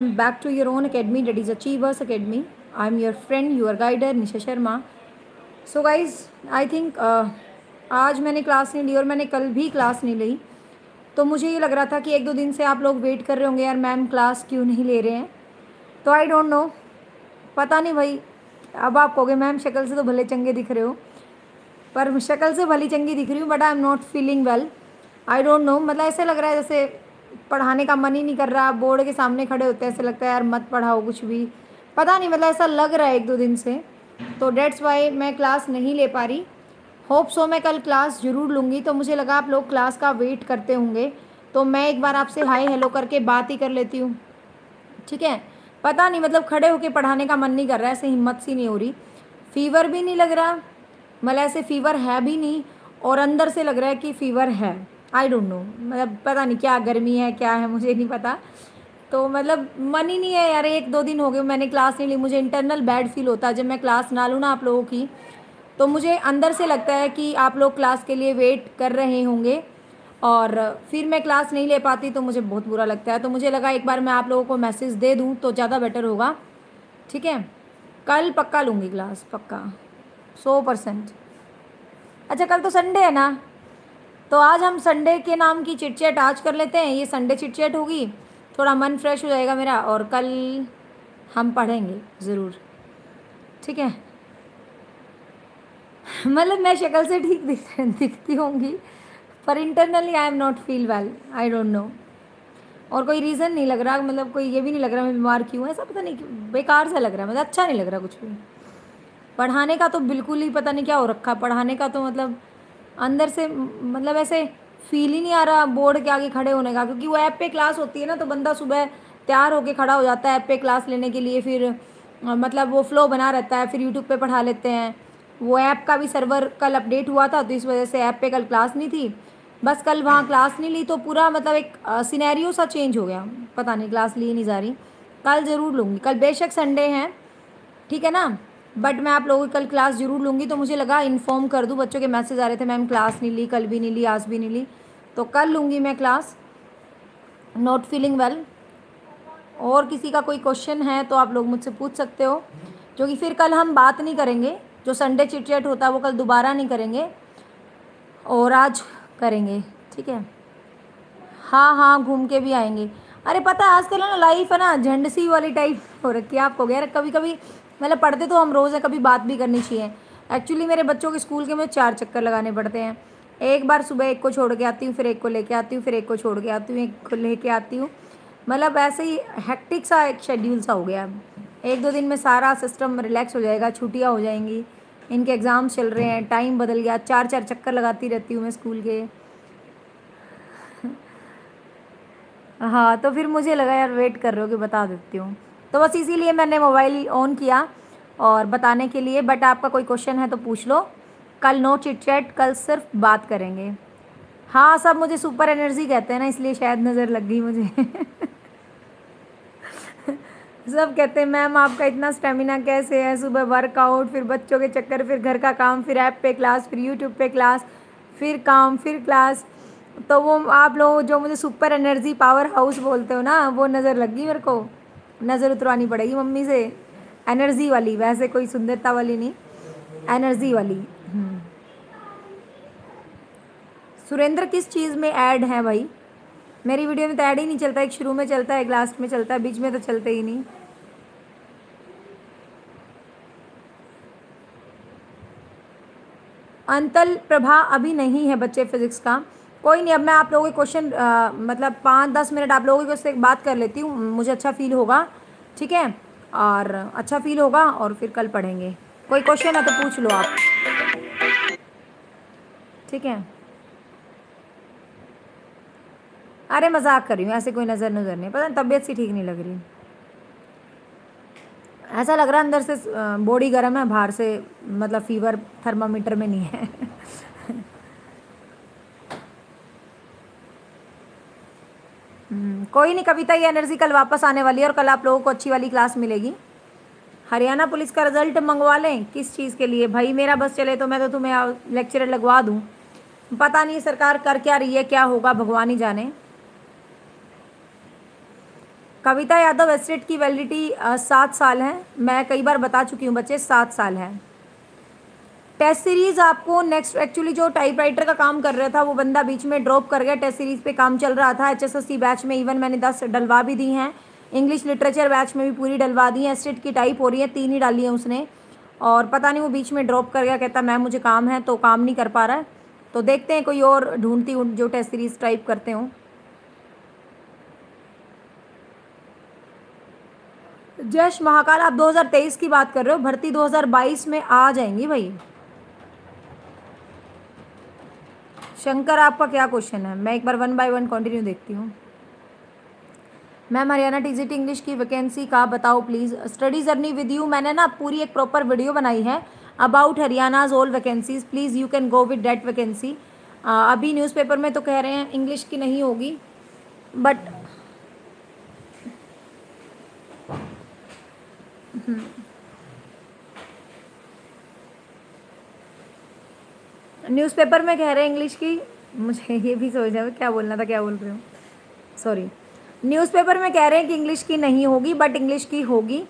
back to your own academy that is achievers academy. I'm your friend your guider nisha sharma. So guys i think uh, आज मैंने class नहीं ली और मैंने कल भी class नहीं ली। तो मुझे ये लग रहा था कि एक दो दिन से आप लोग वेट कर रहे होंगे यार मैम क्लास क्यों नहीं ले रहे हैं? तो आई डोंट नो पता नहीं भाई अब आप कहोगे मैम शक्ल से तो भले चंगे दिख रहे हो। पर शक्ल से भली चंगी दिख रही हूँ but I am not feeling well I don't know मतलब ऐसे लग रहा है जैसे पढ़ाने का मन ही नहीं कर रहा बोर्ड के सामने खड़े होते हैं, ऐसे लगता है, यार, मत पढ़ाओ कुछ भी। पता नहीं मतलब ऐसा लग रहा है एक दो दिन से। तो डेट्स वाई मैं क्लास नहीं ले पा रही। होप सो मैं कल क्लास ज़रूर लूँगी। तो मुझे लगा आप लोग क्लास का वेट करते होंगे। तो मैं एक बार आपसे हाय हेलो करके बात ही कर लेती हूँ। ठीक है? पता नहीं मतलब खड़े होके पढ़ाने का मन नहीं कर रहा है ऐसे हिम्मत सी नहीं हो रही। फीवर भी नहीं लग रहा। मतलब ऐसे फीवर है भी नहीं और अंदर से लग रहा है कि फ़ीवर है। आई डोंट नो मतलब पता नहीं क्या गर्मी है, क्या है, मुझे नहीं पता। तो मतलब मन ही नहीं है यार, एक दो दिन हो गए मैंने क्लास नहीं ली। मुझे इंटरनल बैड फील होता है जब मैं क्लास ना लूँ ना आप लोगों की। तो मुझे अंदर से लगता है कि आप लोग क्लास के लिए वेट कर रहे होंगे। और फिर मैं क्लास नहीं ले पाती तो मुझे बहुत बुरा लगता है। तो मुझे लगा एक बार मैं आप लोगों को मैसेज दे दूँ तो ज़्यादा बेटर होगा। ठीक है? कल पक्का लूँगी क्लास पक्का। सौ परसेंट अच्छा कल तो संडे है ना? तो आज हम संडे के नाम की चिटचैट आज कर लेते हैं। ये संडे चिटचैट होगी। थोड़ा मन फ्रेश हो जाएगा मेरा और कल हम पढ़ेंगे, ज़रूर। ठीक है? मतलब मैं शक्ल से ठीक दिख, दिखती होंगी, पर internally I am not feel well I don't know और कोई रीज़न नहीं लग रहा मतलब कोई ये भी नहीं लग रहा मैं बीमार क्यों है? ऐसा पता नहीं बेकार सा लग रहा है। मतलब अच्छा नहीं लग रहा कुछ भी। पढ़ाने का तो बिल्कुल ही पता नहीं क्या हो रखा पढ़ाने का तो मतलब अंदर से मतलब ऐसे फील ही नहीं आ रहा बोर्ड के आगे खड़े होने का, क्योंकि वो ऐप पे क्लास होती है ना तो बंदा सुबह तैयार होके खड़ा हो जाता है ऐप पे क्लास लेने के लिए, फिर मतलब वो फ्लो बना रहता है, फिर यूट्यूब पे पढ़ा लेते हैं। वो ऐप का भी सर्वर कल अपडेट हुआ था तो इस वजह से ऐप पे कल क्लास नहीं थी। बस कल वहाँ क्लास नहीं ली तो पूरा मतलब एक सिनेरियो सा चेंज हो गया। पता नहीं क्लास ली नहीं जा रही। कल ज़रूर लूँगी। कल बेशक संडे हैं, ठीक है ना? बट मैं आप लोगों की कल क्लास ज़रूर लूँगी तो मुझे लगा इन्फॉर्म कर दूँ। बच्चों के मैसेज आ रहे थे, मैम क्लास नहीं ली, कल भी नहीं ली, आज भी नहीं ली। तो कल लूँगी मैं क्लास नॉट फीलिंग वेल और किसी का कोई क्वेश्चन है तो आप लोग मुझसे पूछ सकते हो। क्योंकि फिर कल हम बात नहीं करेंगे, जो संडे चिटचैट होता है, वो कल दोबारा नहीं करेंगे। और आज करेंगे, ठीक है? हाँ हाँ घूम के भी आएँगे। अरे पता है, आजकल ना लाइफ है ना, झंडसी वाली टाइप हो रखी है आपको। गया कभी कभी मतलब पढ़ते तो हम रोज़ है, कभी बात भी करनी चाहिए। एक्चुअली मेरे बच्चों के स्कूल के मुझे चार चक्कर लगाने पड़ते हैं। एक बार सुबह एक को छोड़ के आती हूँ, फिर एक को लेके आती हूँ, फिर एक को छोड़ के आती हूँ, एक को लेके आती हूँ। मतलब ऐसे ही हेक्टिक सा एक शेड्यूल सा हो गया। है एक दो दिन में सारा सिस्टम रिलैक्स हो जाएगा, छुट्टियाँ हो जाएँगी। इनके एग्ज़ाम्स चल रहे हैं टाइम बदल गया चार चार चक्कर लगाती रहती हूँ मैं स्कूल के। हाँ तो फिर मुझे लगा यार वेट कर रहे हो कि बता देती हूँ। तो बस इसीलिए मैंने मोबाइल ऑन किया और बताने के लिए बट आपका कोई क्वेश्चन है तो पूछ लो। कल नो चिट चैट कल सिर्फ़ बात करेंगे। हाँ सब मुझे सुपर एनर्जी कहते हैं ना, इसलिए शायद नज़र लग गई मुझे। सब कहते हैं, मैम, आपका इतना स्टेमिना कैसे है? सुबह वर्कआउट फिर बच्चों के चक्कर, फिर घर का काम, फिर ऐप पे क्लास फिर यूट्यूब पे क्लास फिर काम, फिर क्लास तो वो आप लोग जो मुझे सुपर एनर्जी पावर हाउस बोलते हो ना, वो नज़र लग गई मेरे को। नज़र उतरवानी पड़ेगी मम्मी से। एनर्जी वाली, वैसे कोई सुंदरता वाली नहीं। एनर्जी वाली। हम्म। सुरेंद्र किस चीज़ में ऐड है भाई? मेरी वीडियो में तो ऐड ही नहीं चलता, एक शुरू में चलता है, एक लास्ट में चलता है, बीच में तो चलते ही नहीं। अंतल प्रभा अभी नहीं है बच्चे फिजिक्स का। कोई नहीं, अब मैं आप लोगों के क्वेश्चन मतलब पाँच दस मिनट आप लोगों से बात कर लेती हूँ। मुझे अच्छा फील होगा, ठीक है? और अच्छा फील होगा और फिर कल पढ़ेंगे। कोई क्वेश्चन है तो पूछ लो आप। ठीक है? अरे मज़ाक कर रही हूँ, ऐसे कोई नज़र नज़र नहीं पता तबीयत सी ठीक नहीं लग रही। ऐसा लग रहा है अंदर से बॉडी गर्म है, बाहर से मतलब फीवर थर्मामीटर में नहीं है। कोई नहीं, कविता, ये एनर्जी कल वापस आने वाली है और कल आप लोगों को अच्छी वाली क्लास मिलेगी। हरियाणा पुलिस का रिज़ल्ट मंगवा लें किस चीज़ के लिए? भाई, मेरा बस चले तो मैं तो तुम्हें लेक्चरर लगवा दूँ। पता नहीं, सरकार कर क्या रही है, क्या होगा, भगवान ही जाने। कविता यादव एस्टेट की वैलिडिटी सात साल है। मैं कई बार बता चुकी हूँ बच्चे, सात साल है। टेस्ट सीरीज़ आपको नेक्स्ट एक्चुअली जो टाइपराइटर का काम कर रहा था, वो बंदा बीच में ड्रॉप कर गया टेस्ट सीरीज़ पे काम चल रहा था। एच बैच में इवन मैंने दस डलवा भी दी हैं। इंग्लिश लिटरेचर बैच में भी पूरी डलवा दी है। एस्टेट की टाइप हो रही है, तीन ही डाली है उसने। और पता नहीं वो बीच में ड्रॉप कर गया, कहता, मैम, मुझे काम है तो काम नहीं कर पा रहा है। तो देखते हैं, कोई और ढूंढती हूँ, जो टेस्ट सीरीज़ टाइप करते हों। जश महाकाल, आप 2023 की बात कर रहे हो, भर्ती 2022 में आ जाएँगी भाई। शंकर, आपका क्या क्वेश्चन है? मैं एक बार वन बाय वन कंटिन्यू देखती हूँ। मैम हरियाणा टी इंग्लिश की वैकेंसी का बताओ please study journey with you मैंने ना पूरी एक प्रॉपर वीडियो बनाई है about Haryana's all vacancies please you can go with date vacancy अभी न्यूज़पेपर में तो कह रहे हैं इंग्लिश की नहीं होगी बट न्यूज़पेपर में कह रहे हैं इंग्लिश की। मुझे ये भी सोच जाए क्या बोलना था क्या बोल रही हूँ? सॉरी न्यूज़पेपर में कह रहे हैं कि इंग्लिश की नहीं होगी बट इंग्लिश की होगी।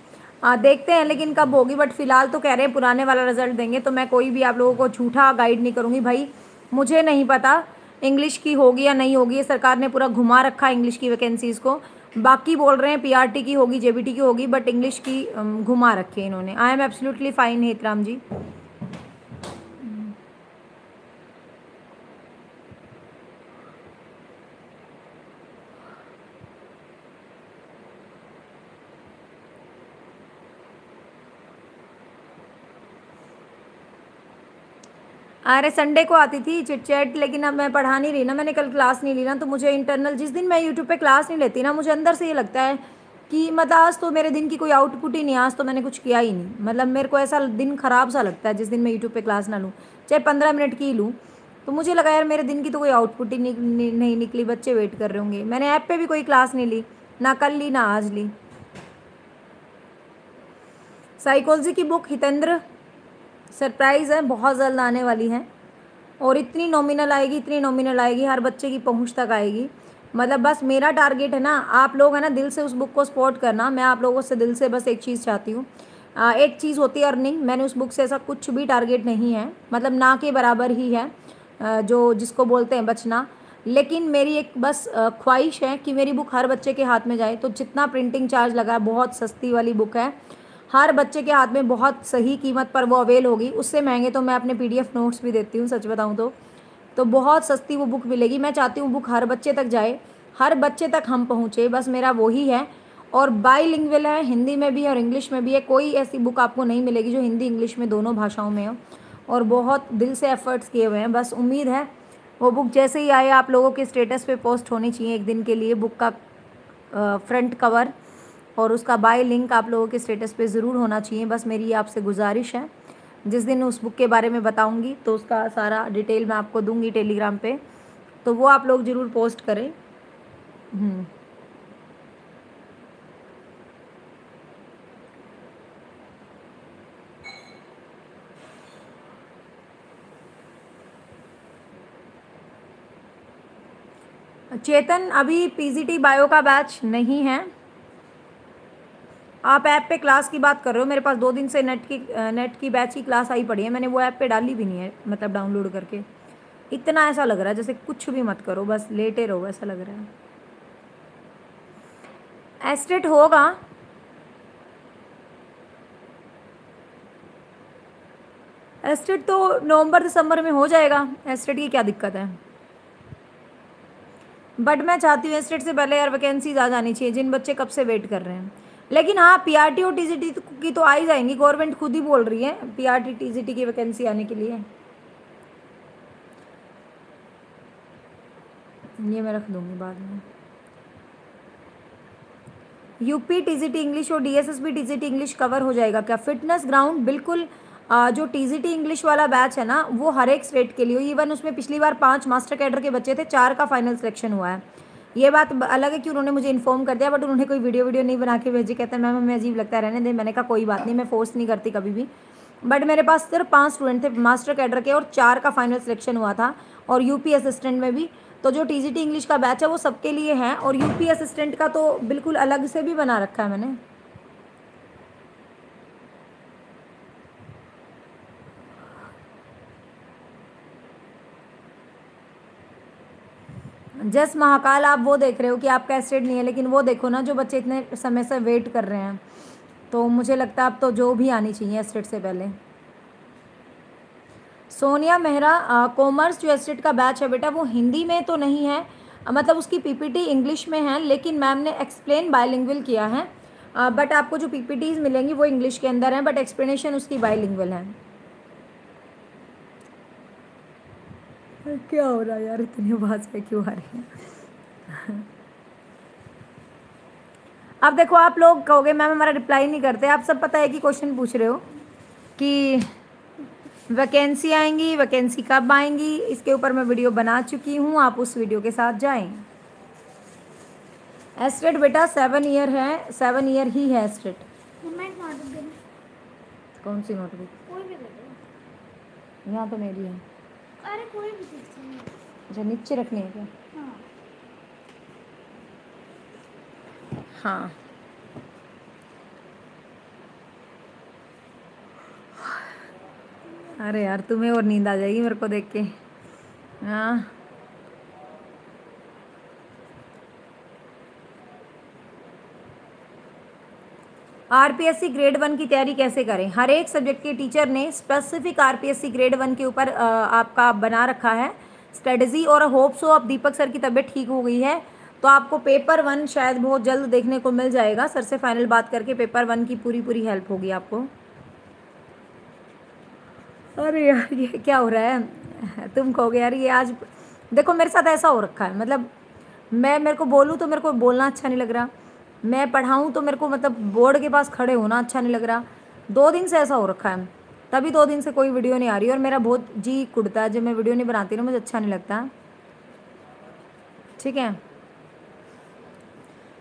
आ, देखते हैं लेकिन कब होगी बट फ़िलहाल तो कह रहे हैं पुराने वाला रिज़ल्ट देंगे तो मैं कोई भी आप लोगों को झूठा गाइड नहीं करूँगी। भाई मुझे नहीं पता इंग्लिश की होगी या नहीं होगी। सरकार ने पूरा घुमा रखा इंग्लिश की वैकेंसीज़ को। बाकी बोल रहे हैं पीआरटी की होगी जेबीटी की होगी बट इंग्लिश की घुमा रखी है इन्होंने। I am absolutely fine Hetram ji. अरे संडे को आती थी चिट चैट लेकिन अब मैं पढ़ा नहीं रही ना, मैंने कल क्लास नहीं ली ना तो मुझे इंटरनल जिस दिन मैं यूट्यूब पे क्लास नहीं लेती ना, मुझे अंदर से ये लगता है कि मतलब आज तो मेरे दिन की कोई आउटपुट ही नहीं, आज तो मैंने कुछ किया ही नहीं। मतलब मेरे को ऐसा दिन ख़राब सा लगता है जिस दिन मैं यूट्यूब पर क्लास ना लूँ, चाहे पंद्रह मिनट की लूँ। तो मुझे लगा यार मेरे दिन की तो कोई आउटपुट ही नहीं निकली, बच्चे वेट कर रहे होंगे। मैंने ऐप पर भी कोई क्लास नहीं ली, ना कल ली, ना आज ली। साइकोलॉजी की बुक हितेंद्र सरप्राइज़ है, बहुत जल्द आने वाली है। और इतनी नॉमिनल आएगी, इतनी नॉमिनल आएगी, हर बच्चे की पहुँच तक आएगी। मतलब बस मेरा टारगेट है ना, आप लोग है ना, दिल से उस बुक को सपोर्ट करना। मैं आप लोगों से दिल से बस एक चीज़ चाहती हूँ। एक चीज़ होती है अर्निंग मैंने उस बुक से ऐसा कुछ भी टारगेट नहीं है। मतलब ना के बराबर ही है जो जिसको बोलते हैं बचना। लेकिन मेरी एक बस ख्वाहिश है कि मेरी बुक हर बच्चे के हाथ में जाए। तो जितना प्रिंटिंग चार्ज लगा, बहुत सस्ती वाली बुक है। हर बच्चे के हाथ में बहुत सही कीमत पर वो अवेल होगी। उससे महँगे तो मैं अपने पीडीएफ नोट्स भी देती हूँ, सच बताऊँ तो। तो बहुत सस्ती वो बुक मिलेगी। मैं चाहती हूँ बुक हर बच्चे तक जाए। हर बच्चे तक हम पहुँचे। बस मेरा वही है। और बाई लिंगल है, हिंदी में भी और इंग्लिश में भी है। कोई ऐसी बुक आपको नहीं मिलेगी जो हिंदी इंग्लिश में दोनों भाषाओं में हो। और बहुत दिल से एफ़र्ट्स किए हुए हैं। बस उम्मीद है वो बुक जैसे ही आए, आप लोगों के स्टेटस पे पोस्ट होनी चाहिए एक दिन के लिए। बुक का फ्रंट कवर और उसका बाय लिंक आप लोगों के स्टेटस पे ज़रूर होना चाहिए। बस मेरी आपसे गुजारिश है। जिस दिन उस बुक के बारे में बताऊँगी तो उसका सारा डिटेल मैं आपको दूँगी टेलीग्राम पे। तो वो आप लोग ज़रूर पोस्ट करें। हम्म। चेतन, अभी पीजीटी बायो का बैच नहीं है। आप ऐप पे क्लास की बात कर रहे हो, मेरे पास दो दिन से नेट की नेट की बैच की क्लास आई पड़ी है, मैंने वो ऐप पे डाली भी नहीं है मतलब डाउनलोड करके। इतना ऐसा लग रहा है जैसे कुछ भी मत करो, बस लेटे रहो, ऐसा लग रहा है। एस्टेट होगा। एस्टेट तो नवंबर, दिसंबर में हो जाएगा। एस्टेट की क्या दिक्कत है? बट मैं चाहती हूँ एस्टेट से पहले यार वैकेंसीज आ जानी चाहिए, जिन बच्चे कब से वेट कर रहे हैं। लेकिन हाँ पीआरटी और टीजीटी की तो आ ही जाएँगी। गवर्नमेंट खुद ही बोल रही है पी आर पीआरटी टीजीटी की वैकेंसी आने के लिए। ये मैं रख दूँगी बाद में। यूपी टीजीटी इंग्लिश और डीएसएसबी टीजीटी इंग्लिश कवर हो जाएगा। क्या फिटनेस ग्राउंड बिल्कुल जो टीजीटी इंग्लिश वाला बैच है ना, वो हर एक स्टेट के लिए इवन उसमें पिछली बार पाँच मास्टर कैडर के बच्चे थे, चार का फाइनल सिलेक्शन हुआ है। ये बात अलग है कि उन्होंने मुझे इन्फॉर्म कर दिया बट उन्होंने कोई वीडियो वीडियो नहीं बना के भेजी। कहते मैम, हमें अजीब लगता है रहने दे। मैंने कहा, कोई बात नहीं, मैं फोर्स नहीं करती कभी भी। बट मेरे पास सिर्फ़ पाँच स्टूडेंट थे मास्टर कैडर के, और चार का फाइनल सिलेक्शन हुआ था, और यूपी असिस्टेंट में भी। तो जो टीजीटी इंग्लिश का बैच है, वो सबके लिए है, और यूपी असिस्टेंट का तो बिल्कुल अलग से भी बना रखा है मैंने। जस्ट महाकाल, आप वो देख रहे हो कि आपका एस्टेट नहीं है, लेकिन वो देखो ना, जो बच्चे इतने समय से वेट कर रहे हैं। तो मुझे लगता है अब तो जो भी आनी चाहिए एस्टेट से पहले। सोनिया मेहरा कॉमर्स जो एस्टेट का बैच है बेटा, वो हिंदी में तो नहीं है। मतलब उसकी पीपीटी इंग्लिश में है, लेकिन मैम ने एक्सप्लेन बायलिंगुअल किया है। बट आपको जो पीपीटीज मिलेंगी वो इंग्लिश के अंदर हैं बट एक्सप्लेनेशन उसकी बायलिंगुअल है। क्या हो रहा है यार? इतनी आवाज़ पे क्यों आ रही है? अब देखो आप लोग कहोगे मैम हमारा रिप्लाई नहीं करते। आप सब पता है कि क्वेश्चन पूछ रहे हो कि वैकेंसी आएँगी वैकेंसी कब आएँगी? इसके ऊपर मैं वीडियो बना चुकी हूँ। आप उस वीडियो के साथ जाएँ। एस्टेट बेटा सेवन ईयर है। सेवन ईयर ही है एस्टेट कौन सी नोटबुक। यहाँ तो मेरी है। अरे कोई भी अच्छा नीचे रखने है क्या? हाँ। हाँ। अरे यार तुम्हें और नींद आ जाएगी मेरे को देख के। हाँ। आरपीएससी ग्रेड वन की तैयारी कैसे करें? हर एक सब्जेक्ट के टीचर ने स्पेसिफिक आरपीएससी ग्रेड वन के ऊपर आपका बना रखा है। स्ट्रेटजी और होप सो अब दीपक सर की तबीयत ठीक हो गई है तो आपको पेपर वन शायद बहुत जल्द देखने को मिल जाएगा। सर से फाइनल बात करके पेपर वन की पूरी पूरी हेल्प होगी आपको। अरे यार, ये क्या हो रहा है? तुम कहोगे, यार, ये आज, देखो मेरे साथ ऐसा हो रखा है। मतलब मैं, मेरे को बोलूँ तो मेरे को बोलना अच्छा नहीं लग रहा। मैं पढ़ाऊँ तो मेरे को मतलब बोर्ड के पास खड़े होना अच्छा नहीं लग रहा। दो दिन से ऐसा हो रखा है। तभी दो दिन से कोई वीडियो नहीं आ रही और मेरा बहुत जी कुड़ता है। जब मैं वीडियो नहीं बनाती ना, मुझे अच्छा नहीं लगता। ठीक है?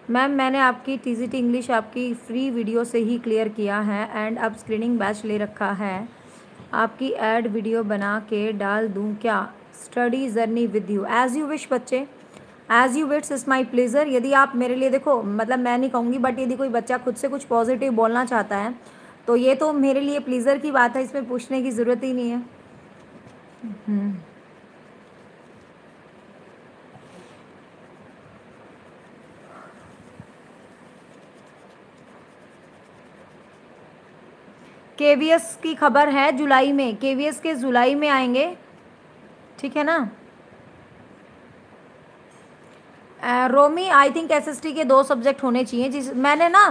मैम, मैंने आपकी टी इंग्लिश आपकी फ्री वीडियो से ही क्लियर किया है एंड अब स्क्रीनिंग बैच ले रखा है। आपकी एड वीडियो बना के डाल दूँ क्या? Study journey with you as you wish बच्चे। As you wish is my pleasure यदि आप मेरे लिए देखो मतलब मैं नहीं कहूँगी बट यदि कोई बच्चा खुद से कुछ पॉजिटिव बोलना चाहता है तो ये तो मेरे लिए प्लीज़र की बात है, इसमें पूछने की ज़रूरत ही नहीं है। केवीएस की खबर है जुलाई में केवीएस के जुलाई में आएँगे, ठीक है ना? रोमी आई थिंक एसएसटी के दो सब्जेक्ट होने चाहिए, जिस, मैंने ना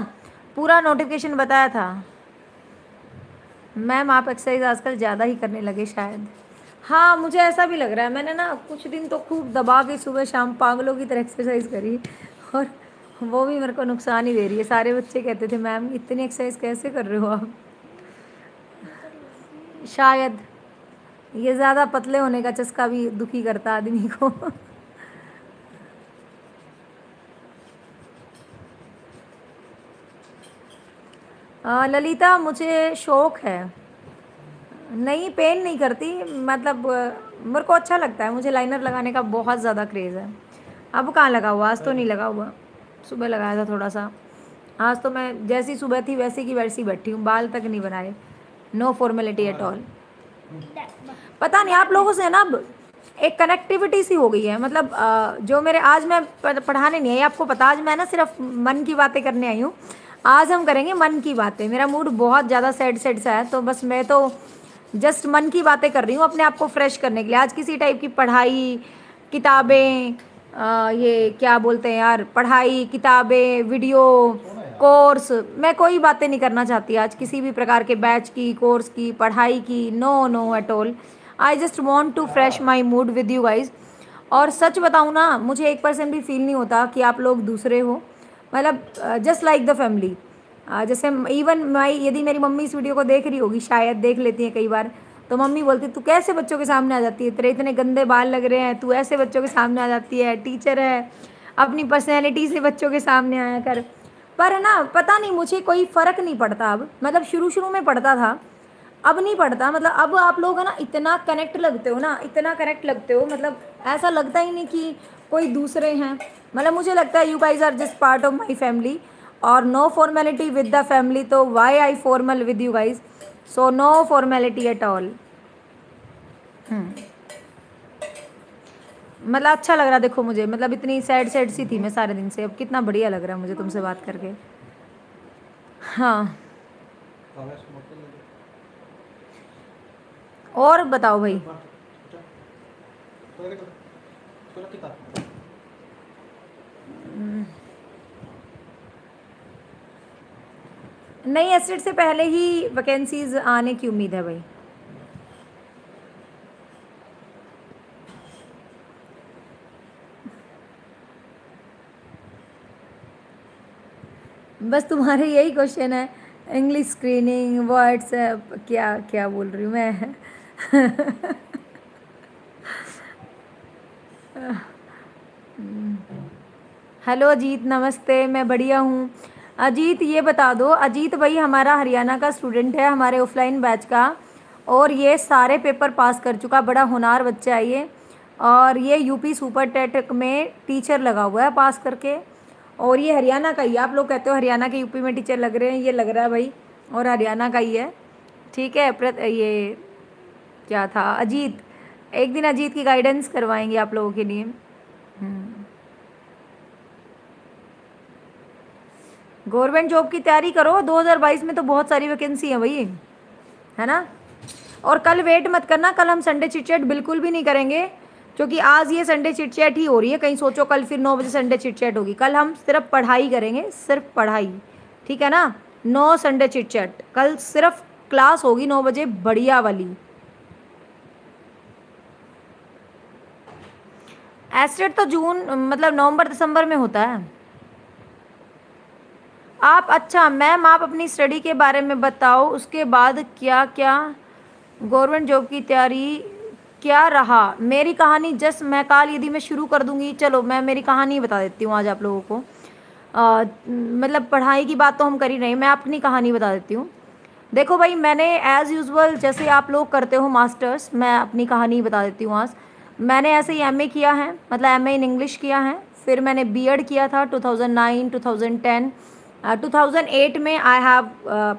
पूरा नोटिफिकेशन बताया था। मैम आप एक्सरसाइज आजकल ज़्यादा ही करने लगे शायद। हाँ मुझे ऐसा भी लग रहा है, मैंने ना कुछ दिन तो खूब दबा के सुबह शाम पागलों की तरह एक्सरसाइज करी, और वो भी मेरे को नुकसान ही दे रही है। सारे बच्चे कहते थे मैम इतनी एक्सरसाइज कैसे कर रहे हो आप? शायद ये ज़्यादा पतले होने का चस्का भी दुखी करता आदमी को। ललिता, मुझे शौक़ है। नहीं पेन नहीं करती मतलब मेरे को अच्छा लगता है। मुझे लाइनर लगाने का बहुत ज़्यादा क्रेज़ है। अब कहाँ लगा हुआ? आज तो नहीं लगा हुआ। सुबह लगाया था थोड़ा सा आज तो मैं जैसी सुबह थी, वैसी की वैसी बैठी हूँ। बाल तक नहीं बनाए। नो फॉर्मेलिटी एट ऑल पता नहीं, आप लोगों से है ना, अब एक कनेक्टिविटी सी हो गई है। मतलब जो मेरे, आज मैं पढ़ाने नहीं आई, आपको पता, आज मैं ना सिर्फ़ मन की बातें करने आई हूँ। आज हम करेंगे मन की बातें। मेरा मूड बहुत ज़्यादा सैड सैड सा है तो बस मैं तो जस्ट मन की बातें कर रही हूँ अपने आप को फ्रेश करने के लिए। आज किसी टाइप की पढ़ाई, किताबें ये क्या बोलते हैं यार, पढ़ाई, किताबें वीडियो कोर्स मैं कोई बातें नहीं करना चाहती आज। किसी भी प्रकार के बैच की कोर्स की, पढ़ाई की no no at all I just want to fresh my mood with you guys और सच बताऊँ ना, मुझे एक परसेंट भी फील नहीं होता कि आप लोग दूसरे हो। मतलब जस्ट लाइक द फैमिली जैसे इवन माई यदि मेरी मम्मी इस वीडियो को देख रही होगी, शायद देख लेती हैं कई बार तो मम्मी बोलती, तू कैसे बच्चों के सामने आ जाती है? तेरे इतने गंदे बाल लग रहे हैं, तू ऐसे बच्चों के सामने आ जाती है टीचर है, अपनी पर्सनैलिटी से बच्चों के सामने आया कर। पर ना, पता नहीं, मुझे कोई फ़र्क नहीं पड़ता अब। मतलब शुरू शुरू में पड़ता था, अब नहीं पड़ता। मतलब अब आप लोग है ना, इतना कनेक्ट लगते हो ना, इतना कनेक्ट लगते हो मतलब ऐसा लगता ही नहीं कि कोई दूसरे हैं। मतलब मुझे लगता है you guys are just part of my family और no formality with the family तो why I formal with you guys so no formality at all मतलब अच्छा लग रहा देखो मुझे। मतलब इतनी सैड सैड सी थी मैं सारे दिन से। अब कितना बढ़िया लग रहा है मुझे तुमसे बात करके। हाँ। और बताओ भाई। नहीं एसिड से पहले ही वैकेंसीज आने की उम्मीद है भाई। बस तुम्हारे यही क्वेश्चन है। इंग्लिश स्क्रीनिंग व्हाट्सएप क्या क्या बोल रही हूँ मैं? हेलो अजीत, नमस्ते, मैं बढ़िया हूँ। अजीत, ये बता दो, अजीत भाई हमारा हरियाणा का स्टूडेंट है, हमारे ऑफलाइन बैच का, और ये सारे पेपर पास कर चुका, बड़ा होनार बच्चा है ये। और ये यूपी सुपर टेट में टीचर लगा हुआ है पास करके। और ये हरियाणा का ही आप लोग कहते हो हरियाणा के यूपी में टीचर लग रहे हैं, ये लग रहा है भाई, और हरियाणा का ही है। ठीक है ये क्या था, अजीत एक दिन अजीत की गाइडेंस करवाएँगे आप लोगों के लिए। गवर्नमेंट हम्म। जॉब की तैयारी करो। 2022 में तो बहुत सारी वैकेंसी है भाई, है ना? और कल वेट मत करना, कल हम संडे चिटचैट बिल्कुल भी नहीं करेंगे, क्योंकि आज ये संडे चिटचैट ही हो रही है। कहीं सोचो कल फिर नौ बजे संडे चिटचैट होगी। कल हम सिर्फ़ पढ़ाई करेंगे, सिर्फ़ पढ़ाई, ठीक है ना? नौ संडे चिटचैट कल सिर्फ़ क्लास होगी नौ बजे बढ़िया वाली। एस्टेट तो जून मतलब नवंबर दिसंबर में होता है। आप अच्छा मैम आप अपनी स्टडी के बारे में बताओ उसके बाद क्या क्या गवर्नमेंट जॉब की तैयारी क्या रहा? मेरी कहानी जस्ट मैं काल यदि मैं शुरू कर दूँगी चलो मैं मेरी कहानी बता देती हूँ आज आप लोगों को। आ, मतलब पढ़ाई की बात तो हम कर ही नहीं मैं अपनी कहानी बता देती हूँ। देखो भाई मैंने एज़ यूज़ुअल जैसे आप लोग करते हो मास्टर्स मैं अपनी कहानी बता देती हूँ आज। मैंने ऐसे ही एम किया है मतलब एमए इन इंग्लिश किया है। फिर मैंने बी किया था 2009 2010 2008 में आई हैव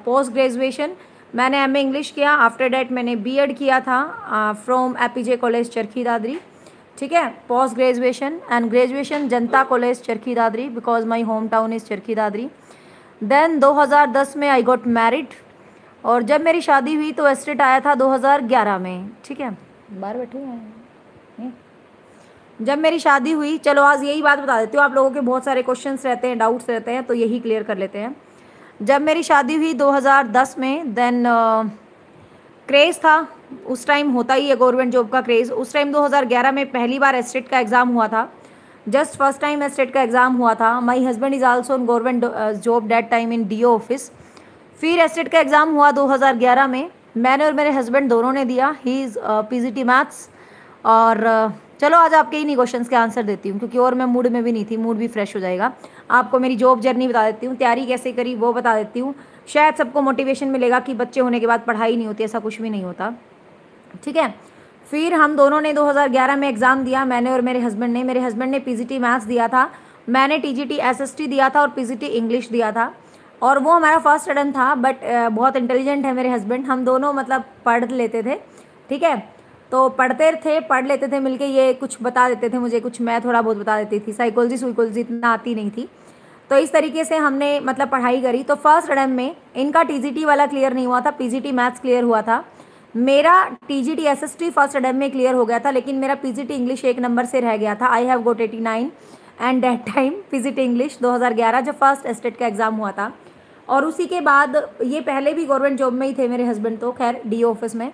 पोस्ट ग्रेजुएशन मैंने एमए इंग्लिश किया। आफ्टर डैट मैंने बीएड किया था from APJ college Charkhi Dadri ठीक है? Post graduation and graduation Janta college Charkhi Dadri because my home town is Charkhi Dadri then 2010 में आई गॉट मैरिड और जब मेरी शादी हुई तो एस्टेट आया था 2011 में। ठीक है? बाहर बैठे हैं। जब मेरी शादी हुई चलो आज यही बात बता देती हूँ आप लोगों के बहुत सारे क्वेश्चंस रहते हैं डाउट्स रहते हैं तो यही क्लियर कर लेते हैं। जब मेरी शादी हुई 2010 में देन क्रेज़ था उस टाइम होता ही है गवर्नमेंट जॉब का क्रेज़ उस टाइम 2011 में पहली बार एस्टेट का एग्ज़ाम हुआ था। जस्ट फ़र्स्ट टाइम एस्टेट का एग्ज़ाम हुआ था। My husband is also in government job that time in the office फिर एस्टेट का एग्ज़ाम हुआ 2011 में। मैंने और मेरे हस्बैंड दोनों ने दिया। He is P G T maths और uh, चलो, आज आपके ही नहीं क्वेश्चन के आंसर देती हूँ, क्योंकि और मैं मूड में भी नहीं थी मूड भी फ्रेश हो जाएगा। आपको मेरी जॉब जर्नी बता देती हूँ, तैयारी कैसे करी वो बता देती हूँ। शायद सबको मोटिवेशन मिलेगा कि बच्चे होने के बाद पढ़ाई नहीं होती, ऐसा कुछ भी नहीं होता। ठीक है? फिर हम दोनों ने 2011 में एग्ज़ाम दिया, मैंने और मेरे हस्बैंड ने। मेरे हस्बैंड ने पीजीटी मैथ्स दिया था, मैंने टीजीटी एसएसटी दिया था और पीजीटी इंग्लिश दिया था। और वो हमारा फ़र्स्ट अटैम्प्ट था बट बहुत इंटेलिजेंट है मेरे हस्बैंड हम दोनों मतलब पढ़ लेते थे। ठीक है? तो पढ़ते थे, पढ़ लेते थे मिलके, ये कुछ बता देते थे मुझे, कुछ मैं थोड़ा बहुत बता देती थी। साइकोलॉजी सुइकोलॉजी इतना आती नहीं थी। तो इस तरीके से हमने मतलब पढ़ाई करी। तो फ़र्स्ट अटैम्प में इनका टीजीटी वाला क्लियर नहीं हुआ था पीजीटी मैथ्स क्लियर हुआ था। मेरा T G T S S T first attempt में क्लियर हो गया था, लेकिन मेरा पी जी टी इंग्लिश एक नंबर से रह गया था। I have got eighty nine and that time PGT English 2011 जब फ़र्स्ट एस्टेट का एग्ज़ाम हुआ था। और उसी के बाद, ये पहले भी गवर्नमेंट जॉब में ही थे मेरे हस्बैंड तो खैर डी ऑफ़िस में।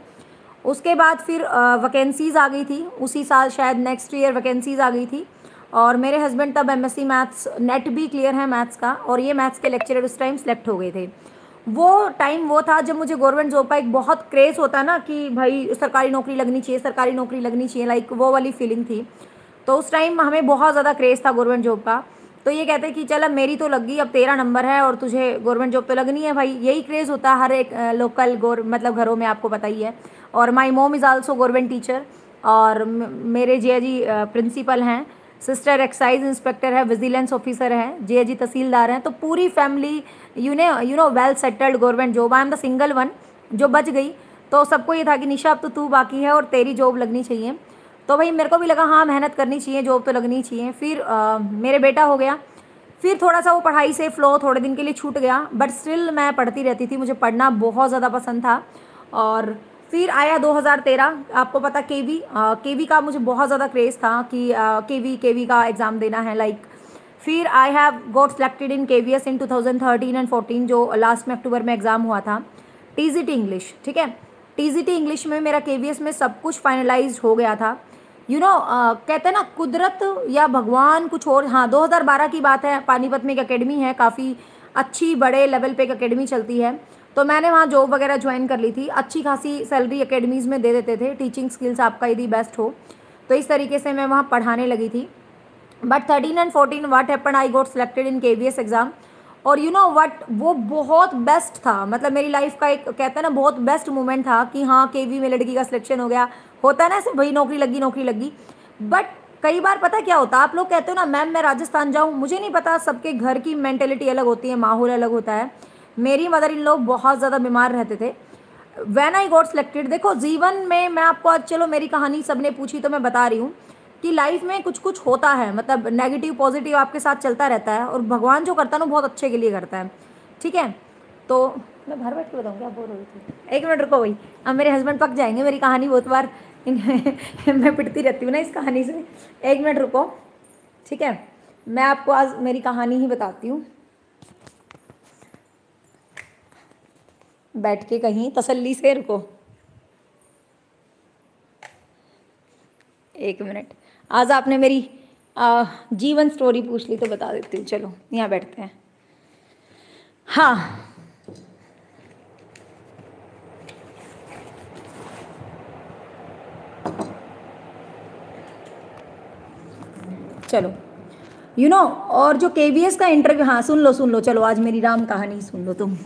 उसके बाद फिर वैकेंसीज़ आ गई थी। उसी साल शायद नेक्स्ट ईयर वैकेंसीज़ आ गई थी। और मेरे हस्बैंड तब M S C maths NET भी क्लियर है मैथ्स का, और ये मैथ्स के लेक्चरर उस टाइम सेलेक्ट हो गए थे। वो टाइम वो था जब मुझे गवर्नमेंट जॉब का एक बहुत क्रेज़ होता है ना कि भाई, सरकारी नौकरी लगनी चाहिए, सरकारी नौकरी लगनी चाहिए लाइक वो वाली फीलिंग थी। तो उस टाइम हमें बहुत ज़्यादा क्रेज़ था गवर्नमेंट जॉब का। तो ये कहते हैं कि चल अब मेरी तो लग गई, अब तेरा नंबर है और तुझे गवर्नमेंट जॉब तो लगनी है भाई। यही क्रेज़ होता है हर एक लोकल गोर मतलब घरों में आपको पता ही है। और माई मोम इज़ आल्सो गवर्नमेंट टीचर और मेरे जे जी प्रिंसिपल हैं। सिस्टर एक्साइज इंस्पेक्टर है विजिलेंस ऑफिसर है। जे जी तहसीलदार हैं। तो पूरी फैमिली यू ने you know well settled government job I am the single one जो बच गई। तो सबको ये था कि निशा, अब तो तू बाकी है और तेरी जॉब लगनी चाहिए। तो भाई मेरे को भी लगा हाँ मेहनत करनी चाहिए जॉब तो लगनी चाहिए। फिर आ, मेरे बेटा हो गया। फिर थोड़ा सा वो पढ़ाई से फ़्लो थोड़े दिन के लिए छूट गया। बट स्टिल मैं पढ़ती रहती थी मुझे पढ़ना बहुत ज़्यादा पसंद था। और फिर आया 2013 आपको पता के वी के वी का मुझे बहुत ज़्यादा क्रेज़ था कि के वी के वी का एग्ज़ाम देना है लाइक फिर I have got selected in K V S in two thousand thirteen and fourteen जो लास्ट में अक्टूबर में एग्ज़ाम हुआ था। टी जी टी इंग्लिश ठीक है? टी जी टी इंग्लिश में मेरा के वी एस में सब कुछ फाइनलाइज हो गया था। यू नो uh, कहते हैं ना कुदरत या भगवान कुछ और हाँ 2012 की बात है पानीपत में एक अकेडमी है काफ़ी अच्छी बड़े लेवल पे एक अकेडमी चलती है। तो मैंने वहाँ जॉब वगैरह ज्वाइन कर ली थी अच्छी खासी सैलरी अकेडमीज़ में दे देते थे टीचिंग स्किल्स आपका यदि बेस्ट हो। तो इस तरीके से मैं वहाँ पढ़ाने लगी थी। But thirteen and fourteen what happen I got selected in K exam और यू नो वट वो बहुत बेस्ट था। मतलब मेरी लाइफ का एक कहते हैं ना बहुत बेस्ट मोमेंट था कि हाँ के वी में लड़की का सिलेक्शन हो गया। होता है ना ऐसे भाई नौकरी लगी नौकरी लगी। बट कई बार पता क्या होता है? आप लोग कहते हो ना मैम मैं राजस्थान जाऊँ। मुझे नहीं पता सबके घर की मैंटेलिटी अलग होती है माहौल अलग होता है। मेरी मदर इन लोग बहुत ज़्यादा बीमार रहते थे। वैन आई गॉट सेलेक्टेड देखो जीवन में मैं आपको आज चलो मेरी कहानी सबने पूछी तो मैं बता रही हूँ कि लाइफ में कुछ कुछ होता है मतलब नेगेटिव पॉजिटिव आपके साथ चलता रहता है और भगवान जो करता है ना बहुत अच्छे के लिए करता है। ठीक है? तो मैं घर बैठ के बताऊँ क्या बोल रही थी? एक मिनट रुको भाई अब मेरे हस्बैंड पक जाएँगे मेरी कहानी बहुत बार मैं पिटती रहती हूँ ना इस कहानी से। एक मिनट रुको ठीक है? मैं आपको आज मेरी कहानी ही बताती हूँ। बैठ के कहीं तसल्ली से रुको। एक मिनट। आज आपने मेरी आ, जीवन स्टोरी पूछ ली तो बता देती हूँ। चलो यहाँ बैठते हैं। हाँ चलो। यू you नो know, और जो के का इंटरव्यू हाँ सुन लो सुन लो चलो आज मेरी राम कहानी सुन लो तुम।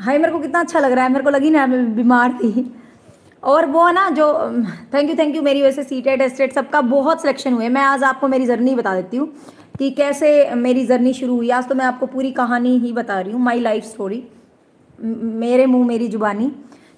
हाय मेरे को कितना अच्छा लग रहा है मेरे को लगी ना मैं बीमार थी। और वो ना जो थैंक यू थैंक यू मेरी वैसे सीटेड एस्टेट सबका बहुत सिलेक्शन हुए मैं आज आपको मेरी जर्नी बता देती हूँ कि कैसे मेरी जर्नी शुरू हुई। आज तो मैं आपको पूरी कहानी ही बता रही हूँ माई लाइफ स्टोरी मेरे मुँह मेरी जुबानी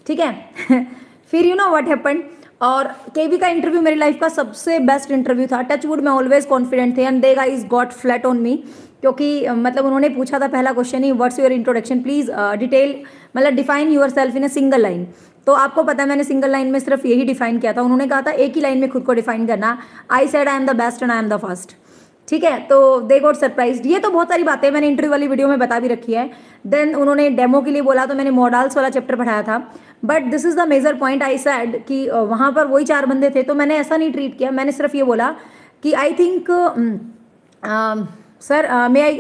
ठीक है? फिर यू नो व्हाट हैपन और केवी का इंटरव्यू मेरी लाइफ का सबसे बेस्ट इंटरव्यू था। टच में मैं ऑलवेज कॉन्फिडेंट थे। And they is got flat on me क्योंकि मतलब उन्होंने पूछा था पहला question he what's your introduction please detail मतलब define your self in a single line तो आपको पता है, मैंने सिंगल लाइन में सिर्फ़ यही डिफाइन किया था। उन्होंने कहा था, एक ही लाइन में खुद को डिफाइन करना। I said I am the best and I am the first ठीक है? तो दे गोट सरप्राइज़ ये तो बहुत सारी बातें मैंने इंटरव्यू वाली वीडियो में बता भी रखी है। देन उन्होंने डेमो के लिए बोला तो मैंने मॉडल्स वाला चैप्टर पढ़ाया था। But this is the major point I said कि वहाँ पर वही चार बंदे थे तो मैंने ऐसा नहीं ट्रीट किया। मैंने सिर्फ़ ये बोला कि I think sir may I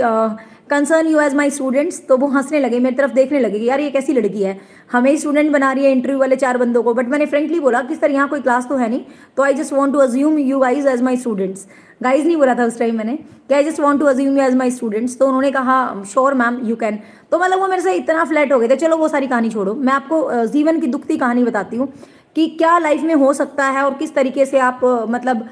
concern you as my students तो वो हंसने लगे, मेरी तरफ़ देखने लगे कि यार ये कैसी लड़की है। हमें स्टूडेंट बना रही है इंटरव्यू वाले चार बंदों को बट मैंने फ्रेंकली बोला कि सर यहाँ कोई क्लास तो है नहीं तो I just want to assume you guys as my students guys नहीं बोला था उस टाइम मैंने कि I just want to assume you as my students तो उन्होंने कहा श्योर मैम यू कैन तो मतलब वो मेरे से इतना फ्लैट हो गए थे, चलो वो सारी कहानी छोड़ो, मैं आपको जीवन की दुखती कहानी बताती हूँ कि क्या लाइफ में हो सकता है और किस तरीके से आप मतलब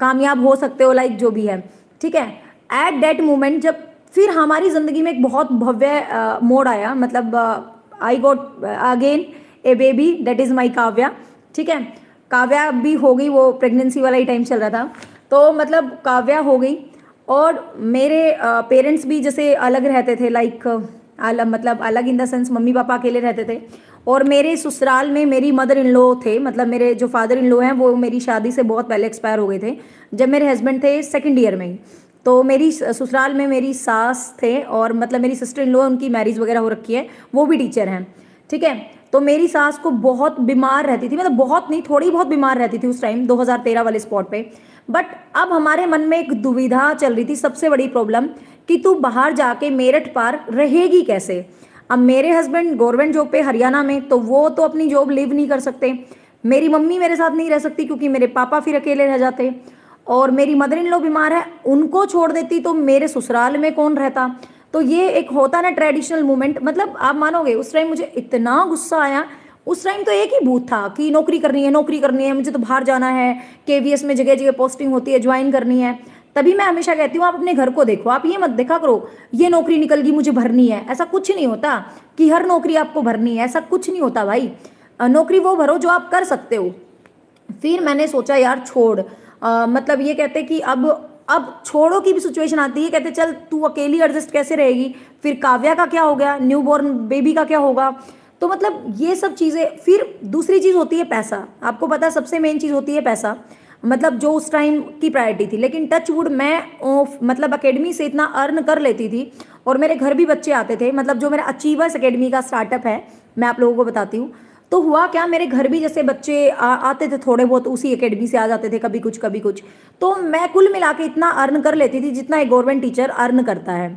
कामयाब हो सकते हो लाइक जो भी है। ठीक है? एट दैट मोमेंट जब फिर हमारी ज़िंदगी में एक बहुत भव्य मोड़ आया। मतलब I got again a baby that is my Kavya. ठीक है? काव्या भी हो गई, वो प्रेगनेंसी वाला ही टाइम चल रहा था। तो मतलब काव्या हो गई और मेरे पेरेंट्स भी जैसे अलग रहते थे लाइक अलग मतलब अलग in the sense mummy papa अकेले रहते थे। और मेरे ससुराल में मेरी मदर इन लॉ थे मतलब मेरे जो फादर इन लॉ हैं, वो मेरी शादी से बहुत पहले एक्सपायर हो गए थे। जब मेरे हस्बैंड थे सेकेंड ईयर में ही। तो मेरी ससुराल में मेरी सास थे और मतलब मेरी सिस्टर इन लो उनकी मैरिज वगैरह हो रखी है, वो भी टीचर हैं, ठीक है? तो मेरी सास को बहुत बीमार रहती थी मतलब बहुत नहीं, थोड़ी बहुत बीमार रहती थी उस टाइम 2013 वाले स्पॉट पे। बट अब हमारे मन में एक दुविधा चल रही थी, सबसे बड़ी प्रॉब्लम कि तू बाहर जाके मेरठ पार रहेगी कैसे? अब मेरे हस्बैंड गवर्नमेंट जॉब पे हरियाणा में तो वो तो अपनी जॉब लिव नहीं कर सकते। मेरी मम्मी मेरे साथ नहीं रह सकती क्योंकि मेरे पापा फिर अकेले रह जाते। और मेरी मदर इन लो बीमार है, उनको छोड़ देती तो मेरे ससुराल में कौन रहता? तो ये एक होता ना ट्रेडिशनल मूवमेंट मतलब आप मानोगे, उस टाइम मुझे इतना गुस्सा आया। उस टाइम तो एक ही भूत था कि नौकरी करनी है, नौकरी करनी है, मुझे तो बाहर जाना है केवीएस में जगह जगह पोस्टिंग होती है ज्वाइन करनी है। तभी मैं हमेशा कहती हूँ, आप अपने घर को देखो, आप ये मत देखा करो, ये नौकरी निकल गई मुझे भरनी है। ऐसा कुछ नहीं होता कि हर नौकरी आपको भरनी है, ऐसा कुछ नहीं होता भाई। नौकरी वो भरो जो आप कर सकते हो। फिर मैंने सोचा, यार छोड़ आ, मतलब ये कहते कि अब अब छोड़ो की भी सिचुएशन आती है कहते चल तू अकेली एडजस्ट कैसे रहेगी? फिर काव्या का क्या हो गया? न्यू बॉर्न बेबी का क्या होगा? तो मतलब ये सब चीज़ें फिर दूसरी चीज़ होती है पैसा। आपको पता है सबसे मेन चीज़ होती है पैसा। मतलब जो उस टाइम की प्रायोरिटी थी। लेकिन टच वुड मैं मतलब अकेडमी से इतना अर्न कर लेती थी और मेरे घर भी बच्चे आते थे। मतलब जो मेरा अचीवर्स अकेडमी का स्टार्टअप है मैं आप लोगों को बताती हूँ। तो हुआ क्या? मेरे घर भी जैसे बच्चे आ, आते थे थोड़े बहुत उसी अकेडमी से आ जाते थे कभी कुछ कभी कुछ। तो मैं कुल मिला के इतना अर्न कर लेती थी जितना एक गवर्नमेंट टीचर अर्न करता है।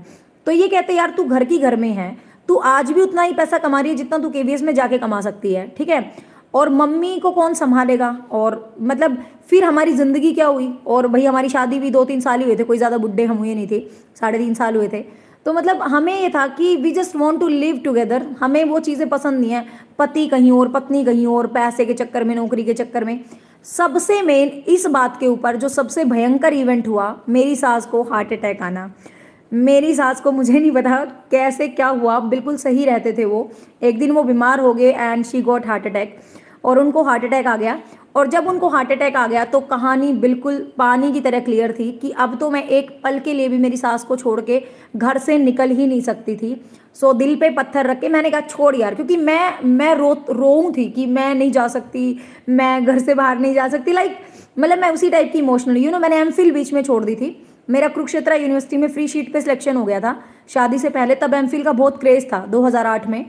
तो ये कहते यार तू घर की घर में है। तू आज भी उतना ही पैसा कमा रही है जितना तू केवीएस में जाके कमा सकती है ठीक है? और मम्मी को कौन संभालेगा? और मतलब फिर हमारी ज़िंदगी क्या हुई? और भाई हमारी शादी भी दो तीन साल ही हुए थे कोई ज़्यादा बुढ़े हम हुए नहीं थे साढ़े तीन साल हुए थे। तो मतलब हमें ये था कि we just want to live together हमें वो चीज़ें पसंद नहीं है। पति कहीं और, पत्नी कहीं और, पैसे के चक्कर में, नौकरी के चक्कर में। सबसे मेन इस बात के ऊपर जो सबसे भयंकर इवेंट हुआ, मेरी सास को हार्ट अटैक आना। मेरी सास को मुझे नहीं पता कैसे क्या हुआ, बिल्कुल सही रहते थे वो। एक दिन वो बीमार हो गए and she got heart attack और उनको हार्ट अटैक आ गया। और जब उनको हार्ट अटैक आ गया तो कहानी बिल्कुल पानी की तरह क्लियर थी कि अब तो मैं एक पल के लिए भी मेरी सास को छोड़ के घर से निकल ही नहीं सकती थी। सो दिल पे पत्थर रख के मैंने कहा, छोड़ यार, क्योंकि मैं मैं रो, रोऊँ थी कि मैं नहीं जा सकती, मैं घर से बाहर नहीं जा सकती। लाइक मतलब मैं उसी टाइप की इमोशनल यू नो मैंने एम बीच में छोड़ दी थी। मेरा कुरुक्षेत्रा यूनिवर्सिटी में फ्री शीट पे सिलेक्शन हो गया था। शादी से पहले तब एम का बहुत क्रेज़ था 2008 में।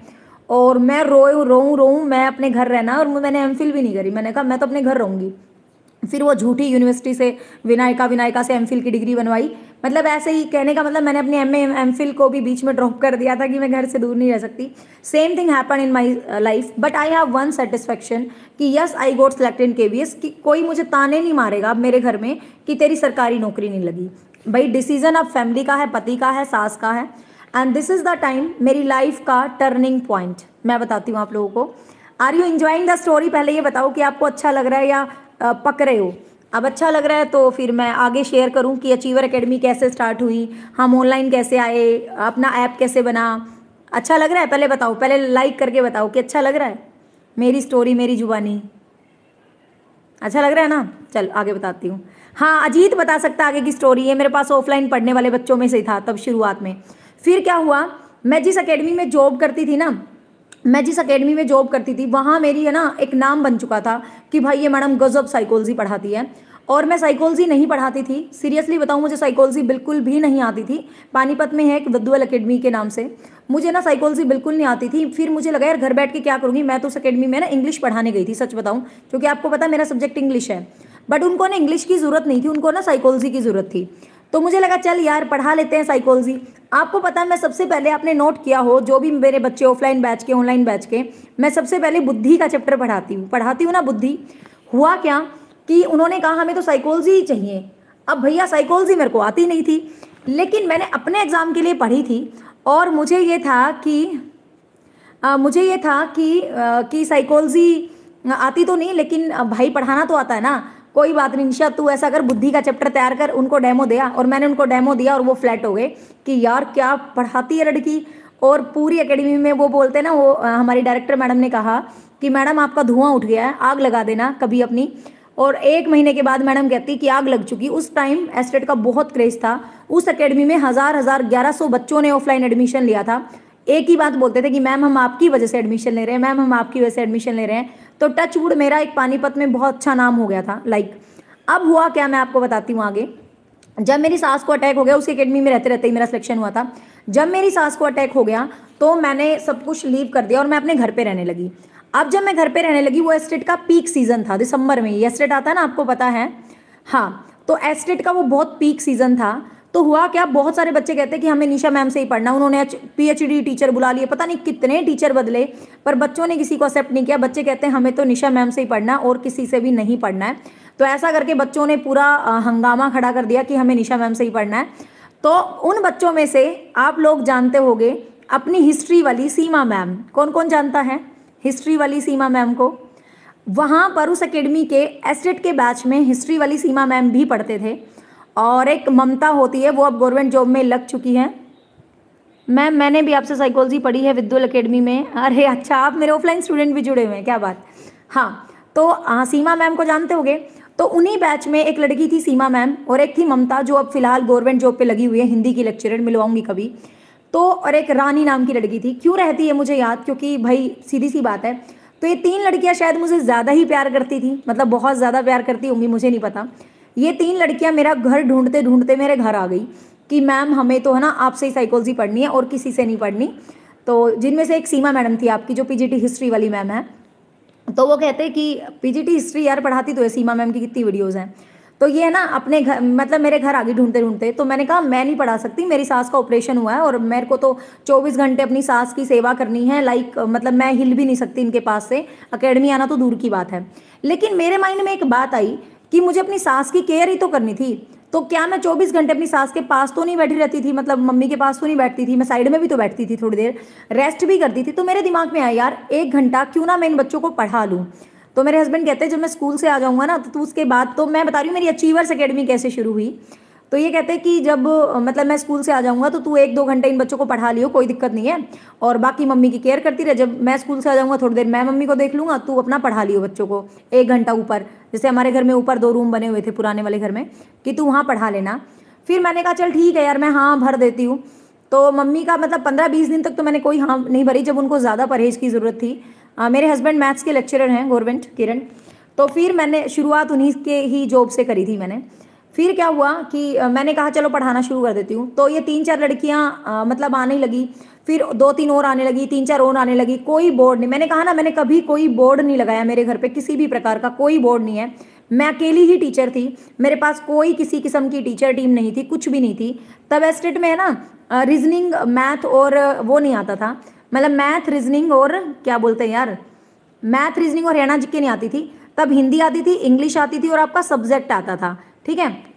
और मैं रोऊँ रोऊँ रोऊँ, मैं अपने घर रहना, और मैंने एम भी नहीं करी। मैंने कहा, मैं तो अपने घर रहूँगी। फिर वो झूठी यूनिवर्सिटी से, विनायका विनायका से एम की डिग्री बनवाई। मतलब ऐसे ही कहने का मतलब मैंने अपने एम एम को भी बीच में ड्रॉप कर दिया था कि मैं घर से दूर नहीं रह सकती। Same thing happen in my life but I have one satisfaction कि yes I got select in K कि कोई मुझे ताने नहीं मारेगा मेरे घर में कि तेरी सरकारी नौकरी नहीं लगी। भाई डिसीज़न अब फैमिली का है, पति का है, सास का है। And this is the time मेरी लाइफ का टर्निंग पॉइंट मैं बताती हूँ आप लोगों को। Are you enjoying the story पहले ये बताओ कि आपको अच्छा लग रहा है या पक रहे हो? अब अच्छा लग रहा है तो फिर मैं आगे शेयर करूँ कि अचीवर एकेडमी कैसे स्टार्ट हुई, हम ऑनलाइन कैसे आए, अपना ऐप कैसे बना। अच्छा लग रहा है? पहले बताओ, पहले लाइक करके बताओ कि अच्छा लग रहा है? मेरी स्टोरी मेरी जुबानी। अच्छा लग रहा है ना? चल, आगे बताती हूँ। हाँ अजीत बता सकता आगे की स्टोरी है मेरे पास ऑफलाइन पढ़ने वाले बच्चों में से था, तब शुरुआत में। फिर क्या हुआ? मैं जिस अकेडमी में जॉब करती थी ना, मैं जिस अकेडमी में जॉब करती थी, वहाँ मेरी है ना एक नाम बन चुका था कि भाई ये मैडम गजब साइकोलॉजी पढ़ाती है। और मैं साइकोलॉजी नहीं पढ़ाती थी सीरियसली बताऊँ मुझे साइकोलॉजी बिल्कुल भी नहीं आती थी। पानीपत में है एक विद्वल अकेडमी के नाम से। मुझे ना साइकोलॉजी बिल्कुल नहीं आती थी। फिर मुझे लगा, यार, घर बैठ के क्या करूँगी? मैं तो उस अकेडमी में ना इंग्लिश पढ़ाने गई थी, सच बताऊँ। क्योंकि आपको पता मेरा सब्जेक्ट इंग्लिश है। बट उनको ना इंग्लिश की ज़रूरत नहीं थी, उनको ना साइकोलॉजी की ज़रूरत थी। तो मुझे लगा चल यार पढ़ा लेते हैं साइकोलॉजी आपको पता है मैं सबसे पहले आपने नोट किया हो जो भी मेरे बच्चे ऑफलाइन बैच के ऑनलाइन बैच के मैं सबसे पहले बुद्धि का चैप्टर पढ़ाती हूँ। पढ़ाती हूँ ना बुद्धि। हुआ क्या कि उन्होंने कहा हमें तो साइकोलॉजी ही चाहिए। अब भैया साइकोलॉजी मेरे को आती नहीं थी लेकिन मैंने अपने एग्ज़ाम के लिए पढ़ी थी और मुझे ये था कि आ, मुझे ये था कि आ, कि साइकोलॉजी आती तो नहीं लेकिन भाई पढ़ाना तो आता है ना। कोई बात नहीं, निशा, तू ऐसा कर, बुद्धि का चैप्टर तैयार कर, उनको डेमो दिया और मैंने उनको डेमो दिया और वो फ्लैट हो गए कि यार, क्या पढ़ाती है लड़की? और पूरी एकेडमी में वो बोलते ना, वो हमारी डायरेक्टर मैडम ने कहा कि मैडम आपका धुआँ उठ गया है, आग लगा देना कभी अपनी। और एक महीने के बाद मैडम कहती कि आग लग चुकी। उस टाइम एस्टेट का बहुत क्रेज था। उस अकेडमी में हज़ार हज़ार ग्यारह सौ बच्चों ने ऑफलाइन एडमिशन लिया था। एक ही बात बोलते थे कि, मैम, हम आपकी वजह से एडमिशन ले रहे हैं, मैम, हम आपकी वजह से एडमिशन ले रहे हैं। तो टच वुड मेरा एक पानीपत में बहुत अच्छा नाम हो गया था लाइक अब हुआ क्या मैं आपको बताती हूँ आगे। जब मेरी सास को अटैक हो गया उसी अकेडमी में रहते रहते ही मेरा सिलेक्शन हुआ था। जब मेरी सास को अटैक हो गया तो मैंने सब कुछ लीव कर दिया और मैं अपने घर पे रहने लगी। अब जब मैं घर पे रहने लगी, वो एस्टेट का पीक सीज़न था, दिसंबर में ही। एस्टेट आता है ना, आपको पता है? हाँ तो एस्टेट का वो बहुत पीक सीज़न था। तो हुआ क्या? बहुत सारे बच्चे कहते हैं कि हमें निशा मैम से ही पढ़ना उन्होंने पीएचडी टीचर बुला लिए। पता नहीं कितने टीचर बदले, पर बच्चों ने किसी को एक्सेप्ट नहीं किया। बच्चे कहते हैं, हमें तो निशा मैम से ही पढ़ना और किसी से भी नहीं पढ़ना है। तो ऐसा करके बच्चों ने पूरा हंगामा खड़ा कर दिया कि हमें निशा मैम से ही पढ़ना है। तो उन बच्चों में से आप लोग जानते होंगे, अपनी हिस्ट्री वाली सीमा मैम। कौन कौन जानता है हिस्ट्री वाली सीमा मैम को? वहाँ पर उस अकेडमी के एस्टेट के बैच में हिस्ट्री वाली सीमा मैम भी पढ़ते थे। और एक ममता होती है वो अब गवर्नमेंट जॉब में लग चुकी है। मैम मैंने भी आपसे साइकोलॉजी पढ़ी है विद्युल अकेडमी में। अरे अच्छा आप मेरे ऑफलाइन स्टूडेंट भी जुड़े हुए हैं क्या बात। हाँ तो आ, सीमा मैम को जानते होगे? तो उन्हीं बैच में एक लड़की थी सीमा मैम और एक थी ममता जो अब फ़िलहाल गवर्नमेंट जॉब पे लगी हुई है हिंदी की लेक्चरर मिलवाऊँगी कभी। तो और एक रानी नाम की लड़की थी। क्यों रहती है मुझे याद? क्योंकि भाई सीधी सी बात है। तो ये तीन लड़कियाँ शायद मुझे ज़्यादा ही प्यार करती थी मतलब बहुत ज़्यादा प्यार करती होंगी मुझे नहीं पता। ये तीन लड़कियाँ मेरा घर ढूंढते ढूंढते मेरे घर आ गई कि मैम, हमें तो है ना आपसे ही साइकोलॉजी पढ़नी है और किसी से नहीं पढ़नी। तो जिनमें से एक सीमा मैडम थी आपकी, जो पीजीटी हिस्ट्री वाली मैम है। तो वो कहते हैं कि पीजीटी हिस्ट्री यार पढ़ाती तो है, सीमा मैम की कितनी वीडियोज़ हैं। तो ये है ना अपने घर मतलब मेरे घर आगे ढूंढते ढूंढते तो मैंने कहा, मैं नहीं पढ़ा सकती, मेरी सास का ऑपरेशन हुआ है और मेरे को तो 24 घंटे अपनी सास की सेवा करनी है लाइक मतलब मैं हिल भी नहीं सकती इनके पास से अकेडमी आना तो दूर की बात है। लेकिन मेरे माइंड में एक बात आई कि मुझे अपनी सास की केयर ही तो करनी थी। तो क्या मैं 24 घंटे अपनी सास के पास तो नहीं बैठी रहती थी? मतलब मम्मी के पास तो नहीं बैठती थी, मैं साइड में भी तो बैठती थी थोड़ी देर रेस्ट भी करती थी। तो मेरे दिमाग में आया, यार, एक घंटा क्यों ना मैं इन बच्चों को पढ़ा लूँ? तो मेरे हस्बैंड कहते हैं, जब मैं स्कूल से आ जाऊँगा ना तो उसके बाद तो मैं बता रही हूँ, मेरी अचीवर्स अकेडमी कैसे शुरू हुई? तो ये कहते हैं कि जब मतलब मैं स्कूल से आ जाऊँगा तो तू एक दो घंटे इन बच्चों को पढ़ा लियो, कोई दिक्कत नहीं है। और बाकी मम्मी की केयर करती रहे। जब मैं स्कूल से आ जाऊँगा, थोड़ी देर मैं मम्मी को देख लूँगा, तू अपना पढ़ा लियो बच्चों को, एक घंटा ऊपर। जैसे हमारे घर में ऊपर दो रूम बने हुए थे, पुराने वाले घर में, कि तू वहाँ पढ़ा लेना। फिर मैंने कहा, चल ठीक है यार, मैं हाँ भर देती हूँ। तो मम्मी का मतलब पंद्रह बीस दिन तक तो मैंने कोई हाँ नहीं भरी, जब उनको ज़्यादा परहेज की ज़रूरत थी। मेरे हस्बैंड मैथ्स के लेक्चरर हैं गवर्नमेंट किरण। तो फिर मैंने शुरुआत उन्हीं के ही जॉब से करी थी मैंने। फिर क्या हुआ कि मैंने कहा, चलो, पढ़ाना शुरू कर देती हूँ। तो ये तीन चार लड़कियाँ मतलब आने लगी। फिर दो तीन और आने लगी, तीन चार और आने लगी। कोई बोर्ड नहीं। मैंने कहा ना, मैंने कभी कोई बोर्ड नहीं लगाया मेरे घर पे, किसी भी प्रकार का कोई बोर्ड नहीं है। मैं अकेली ही टीचर थी। मेरे पास कोई किसी किस्म की टीचर टीम नहीं थी, कुछ भी नहीं थी। तब एस्टेट में है ना रीजनिंग, मैथ और वो नहीं आता था। मतलब मैथ, रीजनिंग और क्या बोलते हैं यार? मैथ, रीजनिंग और हरियाणा जी के नहीं आती थी। तब हिंदी आती थी, इंग्लिश आती थी और आपका सब्जेक्ट आता था। ठीक है?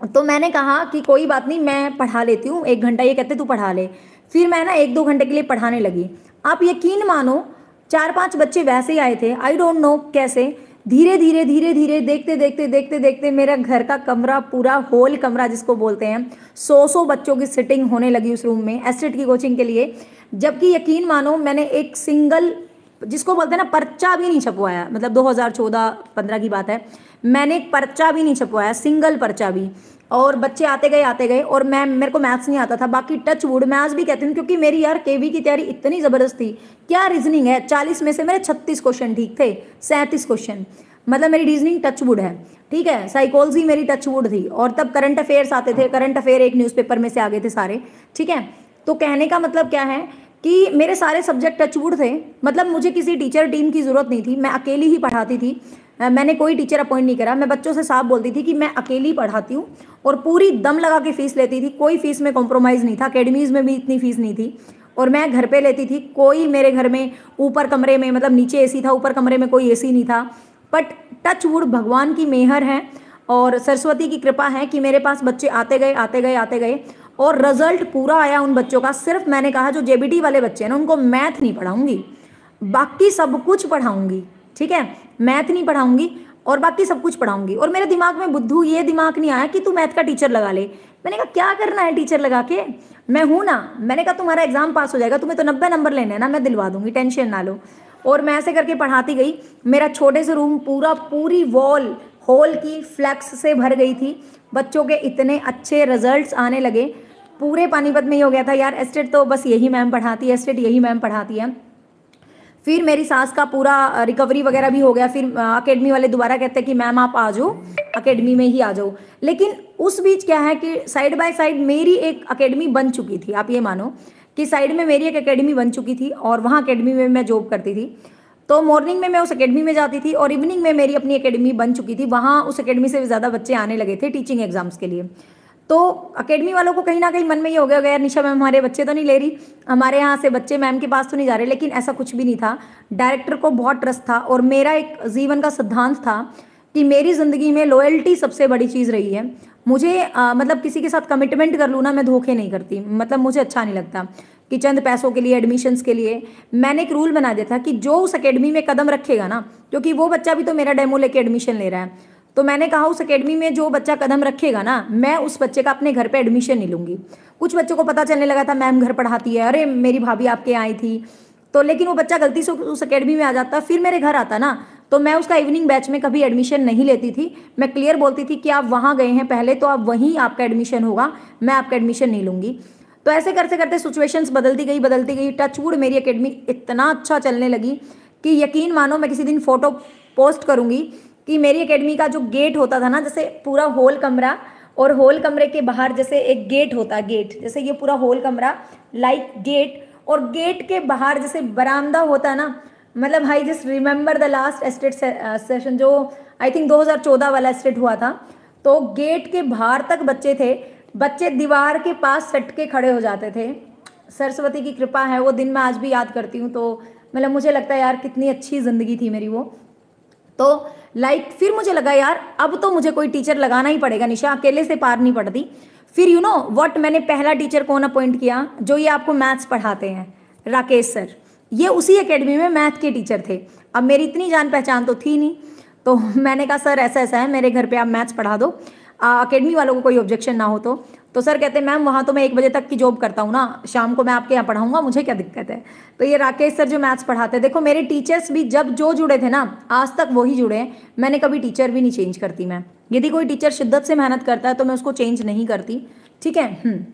तो मैंने कहा कि कोई बात नहीं, मैं पढ़ा लेती हूँ, एक घंटा। ये कहते, तू पढ़ा ले। फिर मैं ना एक दो घंटे के लिए पढ़ाने लगी। आप यकीन मानो, चार पाँच बच्चे वैसे ही आए थे। आई डोंट नो कैसे। धीरे धीरे धीरे धीरे, देखते देखते देखते देखते मेरा घर का कमरा पूरा होल कमरा जिसको बोलते हैं सौ सौ बच्चों की सिटिंग होने लगी उस रूम में एस्टेट की कोचिंग के लिए। जबकि यकीन मानो, मैंने एक सिंगल जिसको बोलते हैं ना, पर्चा भी नहीं छपवाया। मतलब 2014-15 की बात है। मैंने एक पर्चा भी नहीं छपवाया सिंगल पर्चा भी। और बच्चे आते गए आते गए, और मैं मेरे को मैथ्स नहीं आता था, बाकी टच वुड मैं आज भी कहती हूँ क्योंकि मेरी यार केवी की तैयारी इतनी ज़बरदस्त थी। क्या रीजनिंग है? चालीस में से मेरे छत्तीस क्वेश्चन ठीक थे, सैंतीस क्वेश्चन मतलब मेरी रीजनिंग टच वुड है। ठीक है साइकोलॉजी मेरी टच वुड थी। और तब करंट अफेयर्स आते थे करंट अफेयर एक न्यूज़पेपर में से आगे थे सारे। ठीक है? तो कहने का मतलब क्या है कि मेरे सारे सब्जेक्ट टचवुड थे। मतलब मुझे किसी टीचर टीम की ज़रूरत नहीं थी, मैं अकेली ही पढ़ाती थी। मैंने कोई टीचर अपॉइंट नहीं करा। मैं बच्चों से साफ़ बोलती थी कि मैं अकेली पढ़ाती हूँ और पूरी दम लगा के फ़ीस लेती थी। कोई फ़ीस में कॉम्प्रोमाइज़ नहीं था। अकेडमीज़ में भी इतनी फ़ीस नहीं थी। और मैं घर पे लेती थी। कोई मेरे घर में ऊपर कमरे में मतलब नीचे एसी था, ऊपर कमरे में कोई एसी नहीं था। बट टच वुड भगवान की मेहर है और सरस्वती की कृपा है कि मेरे पास बच्चे आते गए आते गए आते गए। और रिज़ल्ट पूरा आया उन बच्चों का। सिर्फ़ मैंने कहा, जो जेबीटी वाले बच्चे हैं ना, उनको मैथ नहीं पढ़ाऊँगी। बाकी सब कुछ पढ़ाऊँगी। ठीक है? मैथ नहीं पढ़ाऊँगी और बाकी सब कुछ पढ़ाऊँगी। और मेरे दिमाग में बुद्धू, ये दिमाग नहीं आया कि तू मैथ का टीचर लगा ले। मैंने कहा, क्या करना है टीचर लगा के? मैं हूँ ना। मैंने कहा, तुम्हारा एग्ज़ाम पास हो जाएगा। तुम्हें तो नब्बे नंबर लेने हैं ना। मैं दिलवा दूँगी। टेंशन ना लो। और मैं ऐसे करके पढ़ाती गई। मेरा छोटे से रूम पूरा, पूरी वॉल हॉल की फ्लैक्स से भर गई थी। बच्चों के इतने अच्छे रिजल्ट्स आने लगे। पूरे पानीपत में ही हो गया था, यार एस्टेट तो बस यही मैम पढ़ाती है एस्टेट यही मैम पढ़ाती है। फिर मेरी सास का पूरा रिकवरी वगैरह भी हो गया। फिर अकेडमी वाले दोबारा कहते हैं कि, मैम, आप आ जाओ अकेडमी में ही आ जाओ। लेकिन उस बीच क्या है कि साइड बाय साइड मेरी एक अकेडमी बन चुकी थी। आप ये मानो कि साइड में मेरी एक अकेडमी बन चुकी थी और वहाँ अकेडमी में मैं जॉब करती थी। तो मॉर्निंग में मैं उस अकेडमी में जाती थी और इवनिंग में मेरी अपनी अकेडमी बन चुकी थी। वहाँ उस अकेडमी से भी ज़्यादा बच्चे आने लगे थे टीचिंग एग्ज़ाम्स के लिए। तो अकेडमी वालों को कहीं ना कहीं मन में ये हो गया यार निशा मैम हमारे बच्चे तो नहीं ले रही हमारे यहाँ से बच्चे मैम के पास तो नहीं जा रहे लेकिन ऐसा कुछ भी नहीं था। डायरेक्टर को बहुत ट्रस्ट था और मेरा एक जीवन का सिद्धांत था कि मेरी ज़िंदगी में लॉयल्टी सबसे बड़ी चीज़ रही है। मुझे आ, मतलब किसी के साथ कमिटमेंट कर लूँ ना मैं धोखे नहीं करती। मतलब मुझे अच्छा नहीं लगता कि चंद पैसों के लिए एडमिशन्स के लिए। मैंने एक रूल बना दिया था कि जो उस अकेडमी में कदम रखेगा ना क्योंकि वो बच्चा भी तो मेरा डेमो लेके एडमिशन ले रहा है। तो मैंने कहा, उस अकेडमी में जो बच्चा कदम रखेगा ना, मैं उस बच्चे का अपने घर पे एडमिशन नहीं लूँगी। कुछ बच्चों को पता चलने लगा था, मैम घर पढ़ाती है। अरे, मेरी भाभी आपके आई थी। तो लेकिन वो बच्चा गलती से उस अकेडमी में आ जाता, फिर मेरे घर आता ना तो मैं उसका इवनिंग बैच में कभी एडमिशन नहीं लेती थी। मैं क्लियर बोलती थी कि आप वहाँ गए हैं पहले तो आप वहीं आपका एडमिशन होगा, मैं आपका एडमिशन नहीं लूँगी। तो ऐसे करते करते सिचुएशंस बदलती गई बदलती गई। टचवुड मेरी अकेडमी इतना अच्छा चलने लगी कि यकीन मानो मैं किसी दिन फ़ोटो पोस्ट करूँगी कि मेरी एकेडमी का जो गेट होता था ना, जैसे पूरा होल कमरा और होल कमरे के बाहर जैसे एक गेट होता गेट जैसे ये पूरा होल कमरा लाइक गेट और गेट के बाहर जैसे बरामदा होता ना मतलब I just remember the last STET session जो आई थिंक 2014 वाला एस्टेट हुआ था। तो गेट के बाहर तक बच्चे थे, बच्चे दीवार के पास सट के खड़े हो जाते थे। सरस्वती की कृपा है, वो दिन मैं आज भी याद करती हूँ तो मतलब मुझे लगता है यार कितनी अच्छी ज़िंदगी थी मेरी वो। तो लाइक like, फिर मुझे लगा यार अब तो मुझे कोई टीचर लगाना ही पड़ेगा निशा अकेले से पार नहीं पड़ती. फिर यू नो व्हाट मैंने पहला टीचर कौन अपॉइंट किया जो ये आपको मैथ्स पढ़ाते हैं राकेश सर। ये उसी एकेडमी में मैथ के टीचर थे। अब मेरी इतनी जान पहचान तो थी नहीं तो मैंने कहा सर ऐसा ऐसा है मेरे घर पे आप मैथ्स पढ़ा दो। अकेडमी वालों को कोई ऑब्जेक्शन ना हो तो। तो सर कहते हैं, मैम, वहाँ तो मैं एक बजे तक की जॉब करता हूँ ना। शाम को मैं आपके यहाँ पढ़ाऊँगा, मुझे क्या दिक्कत है? तो ये राकेश सर जो मैथ्स पढ़ाते देखो मेरे टीचर्स भी जब जो जुड़े थे ना, आज तक वही जुड़े हैं। मैंने कभी टीचर भी नहीं चेंज करती मैं यदि कोई टीचर शिद्दत से मेहनत करता है तो मैं उसको चेंज नहीं करती। ठीक है? हम्म।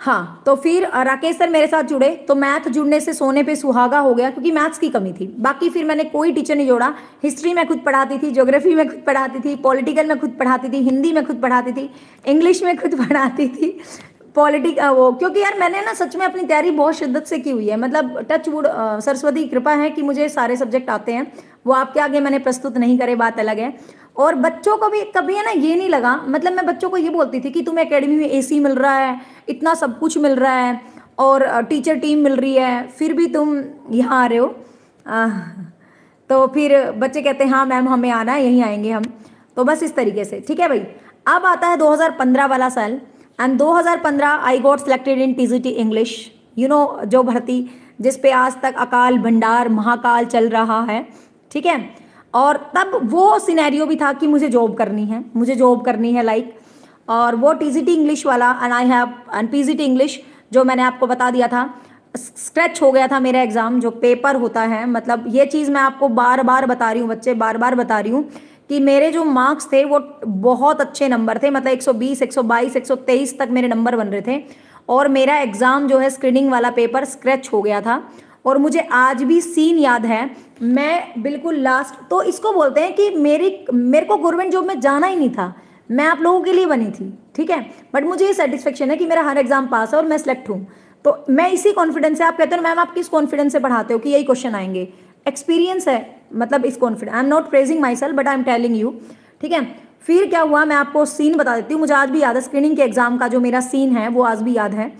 हाँ तो फिर राकेश सर मेरे साथ जुड़े तो मैथ जुड़ने से सोने पे सुहागा हो गया, क्योंकि मैथ्स की कमी थी। बाकी फिर मैंने कोई टीचर नहीं जोड़ा। हिस्ट्री में खुद पढ़ाती थी, ज्योग्राफी में खुद पढ़ाती थी, पॉलिटिकल में खुद पढ़ाती थी, हिंदी में खुद पढ़ाती थी, इंग्लिश में खुद पढ़ाती थी। पॉलिटिक वो, क्योंकि यार मैंने ना सच में अपनी तैयारी बहुत शिद्दत से की हुई है। मतलब टच वुड सरस्वती, कृपा है कि मुझे सारे सब्जेक्ट आते हैं। वो आपके आगे मैंने प्रस्तुत नहीं करे, बात अलग है। और बच्चों को भी कभी है ना ये नहीं लगा। मतलब मैं बच्चों को ये बोलती थी कि तुम्हें एकेडमी में एसी मिल रहा है, इतना सब कुछ मिल रहा है और टीचर टीम मिल रही है, फिर भी तुम यहाँ आ रहे हो। तो फिर बच्चे कहते हैं हाँ मैम, हमें आना है, यहीं आएँगे हम। तो बस इस तरीके से। ठीक है भाई? अब आता है 2015 वाला साल। And 2015 I got selected in TGT English you know जो भर्ती, जिस पे आज तक अकाल भंडार, महाकाल चल रहा है। ठीक है? और तब वो सिनेरियो भी था कि मुझे जॉब करनी है मुझे जॉब करनी है लाइक और वो टी जी टी इंग्लिश वाला and I have and P English जो मैंने आपको बता दिया था स्क्रैच हो गया था मेरा एग्ज़ाम जो पेपर होता है मतलब ये चीज़ मैं आपको बार बार बता रही हूँ बच्चे बार बार बता रही हूँ कि मेरे जो मार्क्स थे वो बहुत अच्छे नंबर थे मतलब 120, 122, 123 तक मेरे नंबर बन रहे थे और मेरा एग्ज़ाम जो है स्क्रीनिंग वाला पेपर स्क्रैच हो गया था और मुझे आज भी सीन याद है मैं बिल्कुल लास्ट तो इसको बोलते हैं कि मेरी मेरे को गवर्नमेंट जॉब में जाना ही नहीं था। मैं आप लोगों के लिए बनी थी ठीक है? बट मुझे ये सेटिस्फेक्शन है कि मेरा हर एग्ज़ाम पास है और मैं सेलेक्ट हूँ। तो मैं इसी कॉन्फिडेंस से आप कहते हो मैम आप किस कॉन्फिडेंस से पढ़ाते हो कि यही क्वेश्चन आएँगे? एक्सपीरियंस है मतलब इस confidence I am not praising my self but I am telling you ठीक है? फिर क्या हुआ? मैं आपको सीन बता देती हूँ। मुझे आज भी याद है स्क्रीनिंग के एग्ज़ाम का जो मेरा सीन है वो आज भी याद है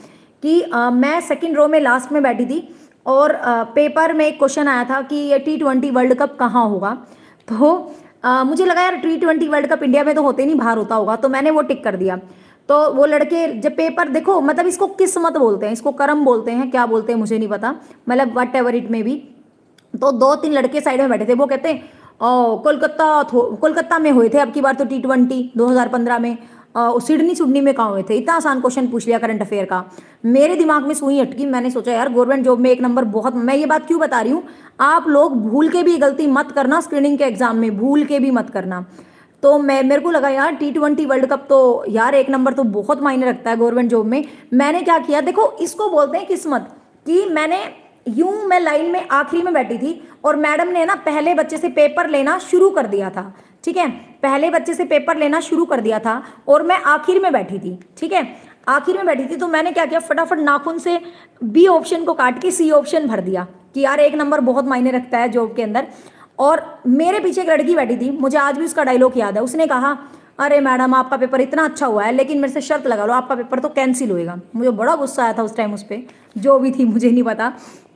कि आ, मैं सेकेंड रो में लास्ट में बैठी थी। और पेपर में एक क्वेश्चन आया था कि ये टी ट्वेंटी वर्ल्ड कप कहाँ होगा? तो आ, मुझे लगा यार T twenty world cup India में तो होते नहीं बाहर होता होगा तो मैंने वो टिक कर दिया। तो वो लड़के जब पेपर देखो मतलब इसको किस्मत बोलते हैं इसको कर्म बोलते हैं क्या बोलते हैं मुझे नहीं पता मतलब वट एवर इट में भी तो दो तीन लड़के साइड में बैठे थे वो कहते हैं कोलकाता कोलकाता में हुए थे अब की बार तो टी ट्वेंटी दो हज़ार पंद्रह में सिडनी सुडनी में कहाँ हुए थे? इतना आसान क्वेश्चन पूछ लिया करंट अफेयर का। मेरे दिमाग में सुई अटकी, मैंने सोचा, यार, गवर्नमेंट जॉब में एक नंबर बहुत मैं ये बात क्यों बता रही हूँ? आप लोग भूल के भी गलती मत करना स्क्रीनिंग के एग्ज़ाम में, भूल के भी मत करना। तो मैं, मेरे को लगा, यार टी ट्वेंटी वर्ल्ड कप तो यार, एक नंबर तो बहुत मायने रखता है गवर्नमेंट जॉब में। मैंने क्या किया, देखो, इसको बोलते हैं किस्मत, कि मैंने यूँ, मैं लाइन में आखिरी में बैठी थी और मैडम ने ना, पहले बच्चे से पेपर लेना शुरू कर दिया था। ठीक है? पहले बच्चे से पेपर लेना शुरू कर दिया था और मैं आखिर में बैठी थी, ठीक है? आखिर में बैठी थी तो मैंने क्या किया? फटाफट नाखून से बी ऑप्शन को काट के सी ऑप्शन भर दिया कि यार एक नंबर बहुत मायने रखता है जॉब के अंदर। और मेरे पीछे एक लड़की बैठी थी, मुझे आज भी उसका डायलॉग याद है। उसने कहा, अरे मैडम, आपका पेपर इतना अच्छा हुआ है, लेकिन मेरे से शर्त लगा लो, आपका पेपर तो कैंसिल होएगा। मुझे बड़ा गुस्सा आया था उस टाइम उस पर जो भी थी, मुझे नहीं पता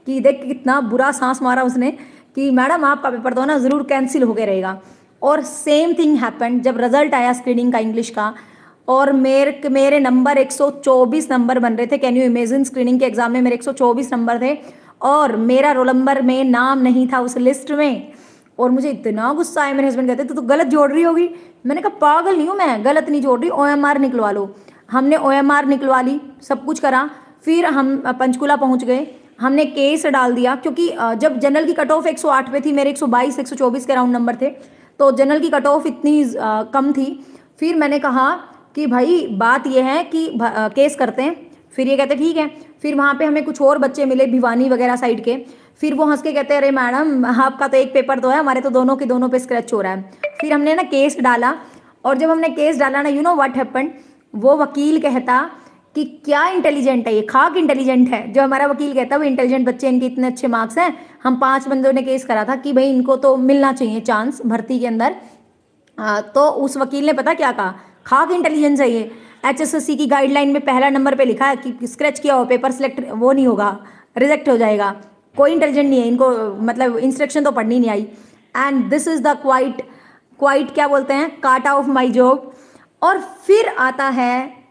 कि देख कितना बुरा सांस मारा उसने कि, मैडम, आपका पेपर तो ना ज़रूर कैंसिल होके रहेगा। और सेम थिंग हैपन जब रिज़ल्ट आया स्क्रीनिंग का इंग्लिश का, और मेरे मेरे नंबर 124 नंबर बन रहे थे। कैन यू इमेजिन स्क्रीनिंग के एग्ज़ाम में मेरे 124 नंबर थे? और मेरा रोल नंबर में नाम नहीं था उस लिस्ट में। और मुझे इतना गुस्सा आया, मेरे हस्बैंड कहते, तू तो गलत जोड़ रही होगी। मैंने कहा, पागल नहीं हूँ मैं, गलत नहीं जोड़ रही ओ एम आर निकलवा लो। हमने ओ एम आर निकलवा ली, सब कुछ करा। फिर हम, पंचकुला पहुँच गए। हमने केस डाल दिया, क्योंकि जब जनरल की कट ऑफ़ 108 पे थी, मेरे 122 124 के राउंड नंबर थे। तो जनरल की कट ऑफ़ इतनी आ, कम थी। फिर मैंने कहा कि भाई बात यह है कि आ, केस करते हैं। फिर ये कहते ठीक है। फिर वहाँ पे हमें कुछ और बच्चे मिले भिवानी वगैरह साइड के। फिर वो हंस के कहते अरे मैडम आपका तो एक पेपर तो है हमारे तो दोनों के दोनों पे स्क्रैच हो रहा है। फिर हमने ना केस डाला। और जब हमने केस डाला ना यू नो व्हाट हैपन वो वकील कहता कि क्या इंटेलिजेंट है ये खाक इंटेलिजेंट है। जो हमारा वकील कहता है वो इंटेलिजेंट बच्चे इनके इतने अच्छे मार्क्स हैं। हम पाँच बंदों ने केस करा था कि भाई इनको तो मिलना चाहिए चांस भर्ती के अंदर। आ, तो उस वकील ने पता क्या कहा? खाक इंटेलिजेंस है ये। एच की गाइडलाइन में पहला नंबर पर लिखा है कि स्क्रैच किया हो पेपर सेलेक्ट वो नहीं होगा रिजेक्ट हो जाएगा। कोई इंटेलिजेंट नहीं है इनको मतलब इंस्ट्रक्शन तो पढ़नी नहीं आई। And this is the quite quite क्या बोलते हैं? काटा ऑफ़ माई जॉब और फिर आता है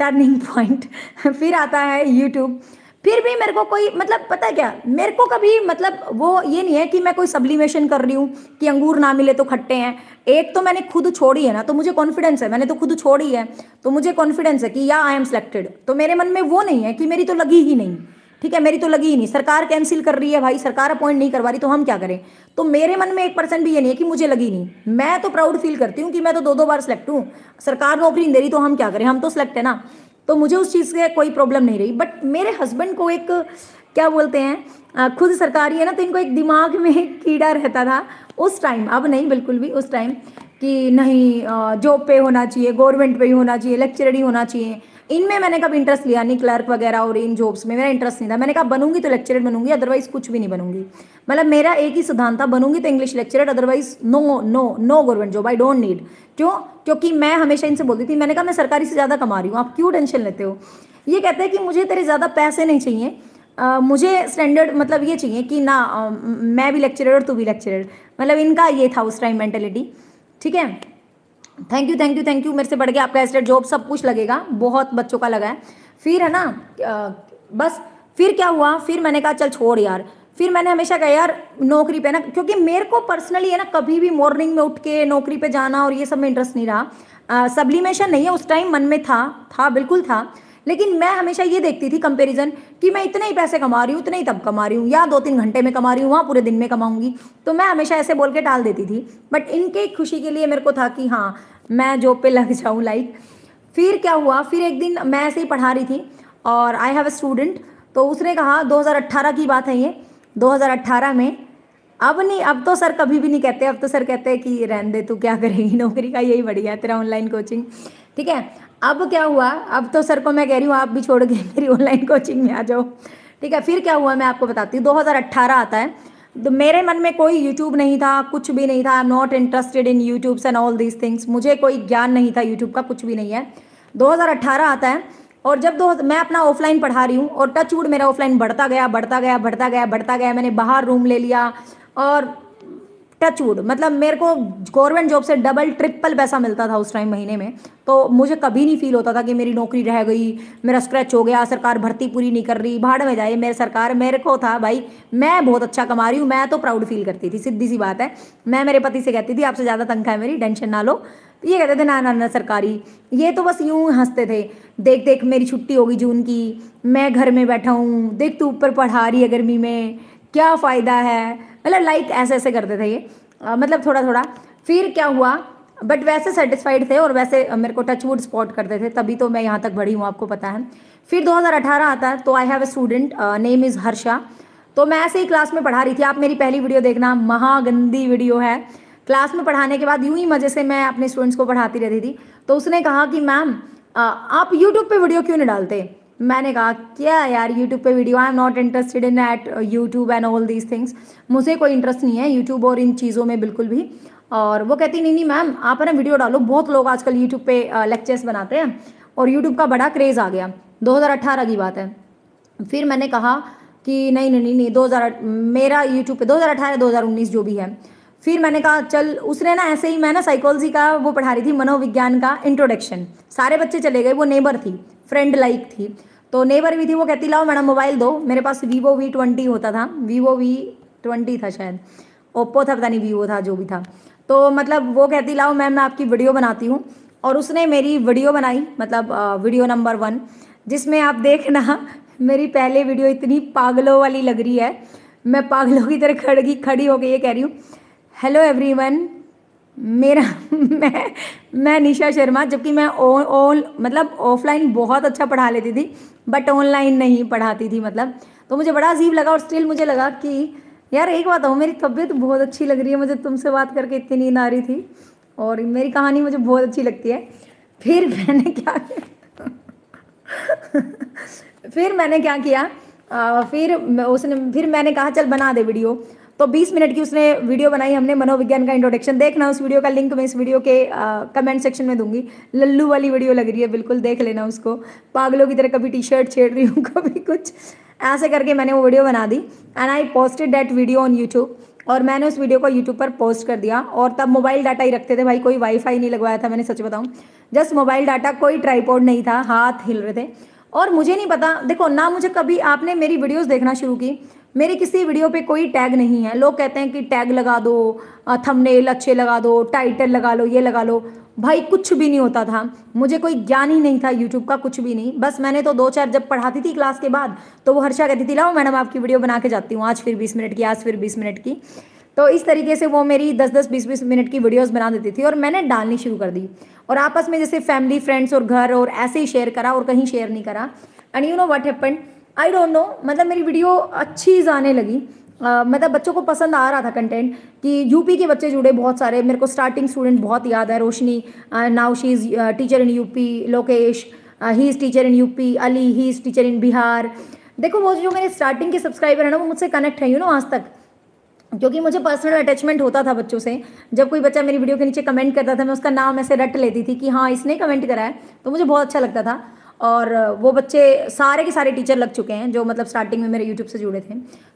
टर्निंग पॉइंट फिर आता है यूट्यूब फिर भी मेरे को कोई मतलब पता है क्या? मेरे को कभी मतलब वो ये नहीं है कि मैं कोई सब्लिमेशन कर रही हूँ कि अंगूर ना मिले तो खट्टे हैं। एक तो मैंने खुद छोड़ी है ना तो मुझे कॉन्फिडेंस है। मैंने तो खुद छोड़ी है तो मुझे कॉन्फिडेंस है कि, या आई एम सेलेक्टेड तो मेरे मन में वो नहीं है कि मेरी तो लगी ही नहीं। ठीक है, मेरी तो लगी ही नहीं। सरकार कैंसिल कर रही है भाई, सरकार अपॉइंट नहीं करवा रही तो हम क्या करें? तो मेरे मन में एक परसेंट भी ये नहीं है कि मुझे लगी नहीं। मैं तो प्राउड फील करती हूँ कि मैं तो दो दो बार सिलेक्ट हूँ। सरकार नौकरी नहीं दे रही तो हम क्या करें? हम तो सिलेक्ट है ना। तो मुझे उस चीज़ से कोई प्रॉब्लम नहीं रही। बट मेरे हस्बैंड को एक, क्या बोलते हैं खुद सरकारी है ना तो इनको एक दिमाग में कीड़ा रहता था उस टाइम अब नहीं, बिल्कुल भी उस टाइम कि नहीं जॉब पे होना चाहिए गवर्नमेंट पे ही होना चाहिए लेक्चरर ही होना चाहिए। इनमें मैंने कभी इंटरेस्ट लिया नहीं क्लर्क वगैरह और इन जॉब्स में मेरा इंटरेस्ट नहीं था। मैंने कहा बनूँगी तो लेक्चरर बनूँगी अदरवाइज़ कुछ भी नहीं बनूँगी। मतलब मेरा एक ही सिद्धांत था बनूँगी तो English lecturer otherwise no no no government job I don't need क्यों? क्योंकि मैं हमेशा इनसे बोलती थी मैंने कहा मैं सरकारी से ज़्यादा कमा रही हूँ आप क्यों टेंशन लेते हो? ये कहते हैं कि मुझे तेरे ज़्यादा पैसे नहीं चाहिए। Uh, मुझे स्टैंडर्ड मतलब ये चाहिए कि ना uh, मैं भी लेक्चरर और तू भी लेक्चरर मतलब इनका ये था उस टाइम मेंटेलिटी ठीक है? Thank you thank you thank you मेरे से बढ़ गया आपका एस्टेट जॉब सब कुछ लगेगा। बहुत बच्चों का लगा है। फिर है ना बस, फिर क्या हुआ? फिर मैंने कहा, चल छोड़ यार। फिर मैंने हमेशा कहा, यार, नौकरी पे ना, क्योंकि मेरे को पर्सनली है ना, कभी भी मॉर्निंग में उठ के नौकरी पे जाना और ये सब में इंटरेस्ट नहीं रहा। सब्लिमेशन नहीं है, उस टाइम मन में था था, बिल्कुल था। लेकिन मैं हमेशा ये देखती थी कंपेरिजन कि मैं इतने ही पैसे कमा रही हूँ इतने ही तब कमा रही हूँ, या दो तीन घंटे में कमा रही हूँ, वहाँ पूरे दिन में कमाऊँगी। तो मैं हमेशा ऐसे बोल के टाल देती थी। बट इनके खुशी के लिए मेरे को था कि हाँ मैं जॉब पे लग जाऊँ लाइक फिर क्या हुआ? फिर एक दिन मैं ऐसे ही पढ़ा रही थी और आई हैव अ स्टूडेंट तो उसने कहा 2018 की बात है ये 2018 में, अब नहीं, अब तो सर कभी भी नहीं कहते, अब तो सर कहते हैं कि रहन दे, तू क्या करेगी नौकरी का, यही बढ़िया है तेरा ऑनलाइन कोचिंग ठीक है? अब क्या हुआ? अब तो सर को मैं कह रही हूँ, आप भी छोड़ के मेरी ऑनलाइन कोचिंग में आ जाओ। ठीक है, फिर क्या हुआ मैं आपको बताती हूँ। 2018 आता है। तो मेरे मन में कोई यूट्यूब नहीं था, कुछ भी नहीं था। I am not interested in YouTubes and all these things मुझे कोई ज्ञान नहीं था यूट्यूब का, कुछ भी नहीं है। 2018 आता है और जब दो मैं अपना ऑफलाइन पढ़ा रही हूँ और टच वुड मेरा ऑफलाइन बढ़ता गया बढ़ता गया बढ़ता गया बढ़ता गया। मैंने बाहर रूम ले लिया और टच वुड मतलब मेरे को गवर्नमेंट जॉब से डबल ट्रिपल पैसा मिलता था उस टाइम महीने में। तो मुझे कभी नहीं फील होता था कि मेरी नौकरी रह गई, मेरा स्क्रैच हो गया, सरकार भर्ती पूरी नहीं कर रही, भाड़ में जाए मेरे सरकार। मेरे को था भाई, मैं बहुत अच्छा कमा रही हूँ, मैं तो प्राउड फील करती थी, सीधी सी बात है। मैं मेरे पति से कहती थी, आपसे ज़्यादा तनख्वाह है मेरी टेंशन ना लो। ये कहते थे, ना ना ना, सरकारी। ये तो बस यूँ हँसते थे। देख देख, मेरी छुट्टी होगी जून की, मैं घर में बैठा हूँ। देख, तू ऊपर पढ़ा रही है गर्मी में। क्या फ़ायदा है? मतलब लाइक ऐसे ऐसे करते थे ये। मतलब थोड़ा थोड़ा फिर क्या हुआ? बट वैसे सेटिस्फाइड थे और वैसे मेरे को टच वुड स्पॉट करते थे। तभी तो मैं यहाँ तक बढ़ी हूँ, आपको पता है। फिर 2018 आता है तो I have a student name is Harsha. तो मैं ऐसे ही क्लास में पढ़ा रही थी। आप मेरी पहली वीडियो देखना, महागंदी वीडियो है। क्लास में पढ़ाने के बाद यूँ ही मज़े से मैं अपने स्टूडेंट्स को पढ़ाती रहती थी। तो उसने कहा कि मैम आप यूट्यूब पे वीडियो क्यों नहीं डालते? मैंने कहा, क्या यार यूट्यूब पे video I am not interested in at YouTube and all these things मुझे कोई इंटरेस्ट नहीं है यूट्यूब और इन चीज़ों में बिल्कुल भी। और वो कहती, नहीं नहीं मैम आप ना वीडियो डालो। बहुत लोग आजकल यूट्यूब पे लेक्चर्स बनाते हैं और यूट्यूब का बड़ा क्रेज़ आ गया। 2018 की बात है। फिर मैंने कहा कि, नहीं नहीं नहीं दो हज़ार, मेरा यूट्यूब पे 2018 2019 जो भी है। फिर मैंने कहा, चल, उसने ना ऐसे ही, मैं ना साइकोलॉजी का वो पढ़ा रही थी, मनोविज्ञान का इंट्रोडक्शन सारे बच्चे चले गए, वो नेबर थी। फ्रेंड लाइक थी। तो नेबर भी थी, वो कहती, लाओ मैडम, मोबाइल दो। मेरे पास वीवो वी ट्वेंटी होता था। वीवो वी ट्वेंटी था शायद। ओप्पो था, पता नहीं वीवो था, जो भी था। तो मतलब वो कहती, लाओ मैम, मैं आपकी वीडियो बनाती हूँ। और उसने मेरी वीडियो बनाई मतलब वीडियो नंबर वन, जिसमें आप देखना, मेरी पहले वीडियो इतनी पागलों वाली लग रही है। मैं पागलों की तरह खड़ी खड़ी होकर ये कह रही हूँ हेलो एवरीवन मेरा मैं मैं निशा शर्मा जबकि मैं ऑन मतलब ऑफलाइन बहुत अच्छा पढ़ा लेती थी बट ऑनलाइन नहीं पढ़ाती थी मतलब। तो मुझे बड़ा अजीब लगा और स्टिल मुझे लगा कि यार एक बात हो मेरी तबीयत बहुत अच्छी लग रही है मुझे तुमसे बात करके इतनी नींद आ रही थी और मेरी कहानी मुझे बहुत अच्छी लगती है। फिर मैंने क्या फिर मैंने क्या किया? आ, फिर उसने फिर मैंने कहा चल बना दे वीडियो। तो 20 मिनट की उसने वीडियो बनाई, हमने मनोविज्ञान का इंट्रोडक्शन देखना उस वीडियो का लिंक मैं इस वीडियो के कमेंट सेक्शन में दूँगी। लल्लू वाली वीडियो लग रही है, बिल्कुल देख लेना उसको। पागलों की तरह कभी टी शर्ट छेड़ रही हूँ, कभी कुछ। ऐसे करके मैंने वो वीडियो बना दी। And I posted that video on YouTube और मैंने उस वीडियो को यूट्यूब पर पोस्ट कर दिया। और तब मोबाइल डाटा ही रखते थे भाई, कोई वाईफाई नहीं लगवाया था, मैंने सच बताऊँ। जस्ट मोबाइल डाटा कोई ट्राईपोर्ड नहीं था, हाथ हिल रहे थे। और मुझे नहीं पता, देखो ना मुझे कभी आपने मेरी वीडियोस देखना शुरू की। मेरे किसी वीडियो पे कोई टैग नहीं है। लोग कहते हैं कि टैग लगा दो थंबनेल अच्छे लगा दो टाइटल लगा लो, ये लगा लो। भाई, कुछ भी नहीं होता था। मुझे कोई ज्ञान ही नहीं था यूट्यूब का, कुछ भी नहीं। बस मैंने तो दो चार जब पढ़ाती थी क्लास के बाद तो वो हर्षा कहती थी, लाओ मैडम, आपकी वीडियो बना के जाती हूँ, आज फिर बीस मिनट की, आज फिर बीस मिनट की। तो इस तरीके से वो मेरी दस दस बीस बीस मिनट की वीडियोस बना देती थी और मैंने डालनी शुरू कर दी। और आपस में जैसे फैमिली फ्रेंड्स और घर और ऐसे ही शेयर करा और कहीं शेयर नहीं करा। And you know what happened I don't know मतलब मेरी वीडियो अच्छी जाने लगी। Uh, मतलब बच्चों को पसंद आ रहा था कंटेंट कि यूपी के बच्चे जुड़े बहुत सारे। मेरे को स्टार्टिंग स्टूडेंट बहुत याद है। Roshni now she is teacher in UP Lokesh he is teacher in UP Ali he is teacher in Bihar. देखो वो जो मेरे स्टार्टिंग के सब्सक्राइबर है ना वो मुझसे कनेक्ट है यू नो आज तक। क्योंकि मुझे पर्सनल अटैचमेंट होता था बच्चों से। जब कोई बच्चा मेरी वीडियो के नीचे कमेंट करता था मैं उसका नाम ऐसे रट लेती थी कि हाँ इसने कमेंट करा है तो मुझे बहुत अच्छा लगता था। और वो बच्चे सारे के सारे टीचर लग चुके हैं जो मतलब स्टार्टिंग में मेरे यूट्यूब से जुड़े थे।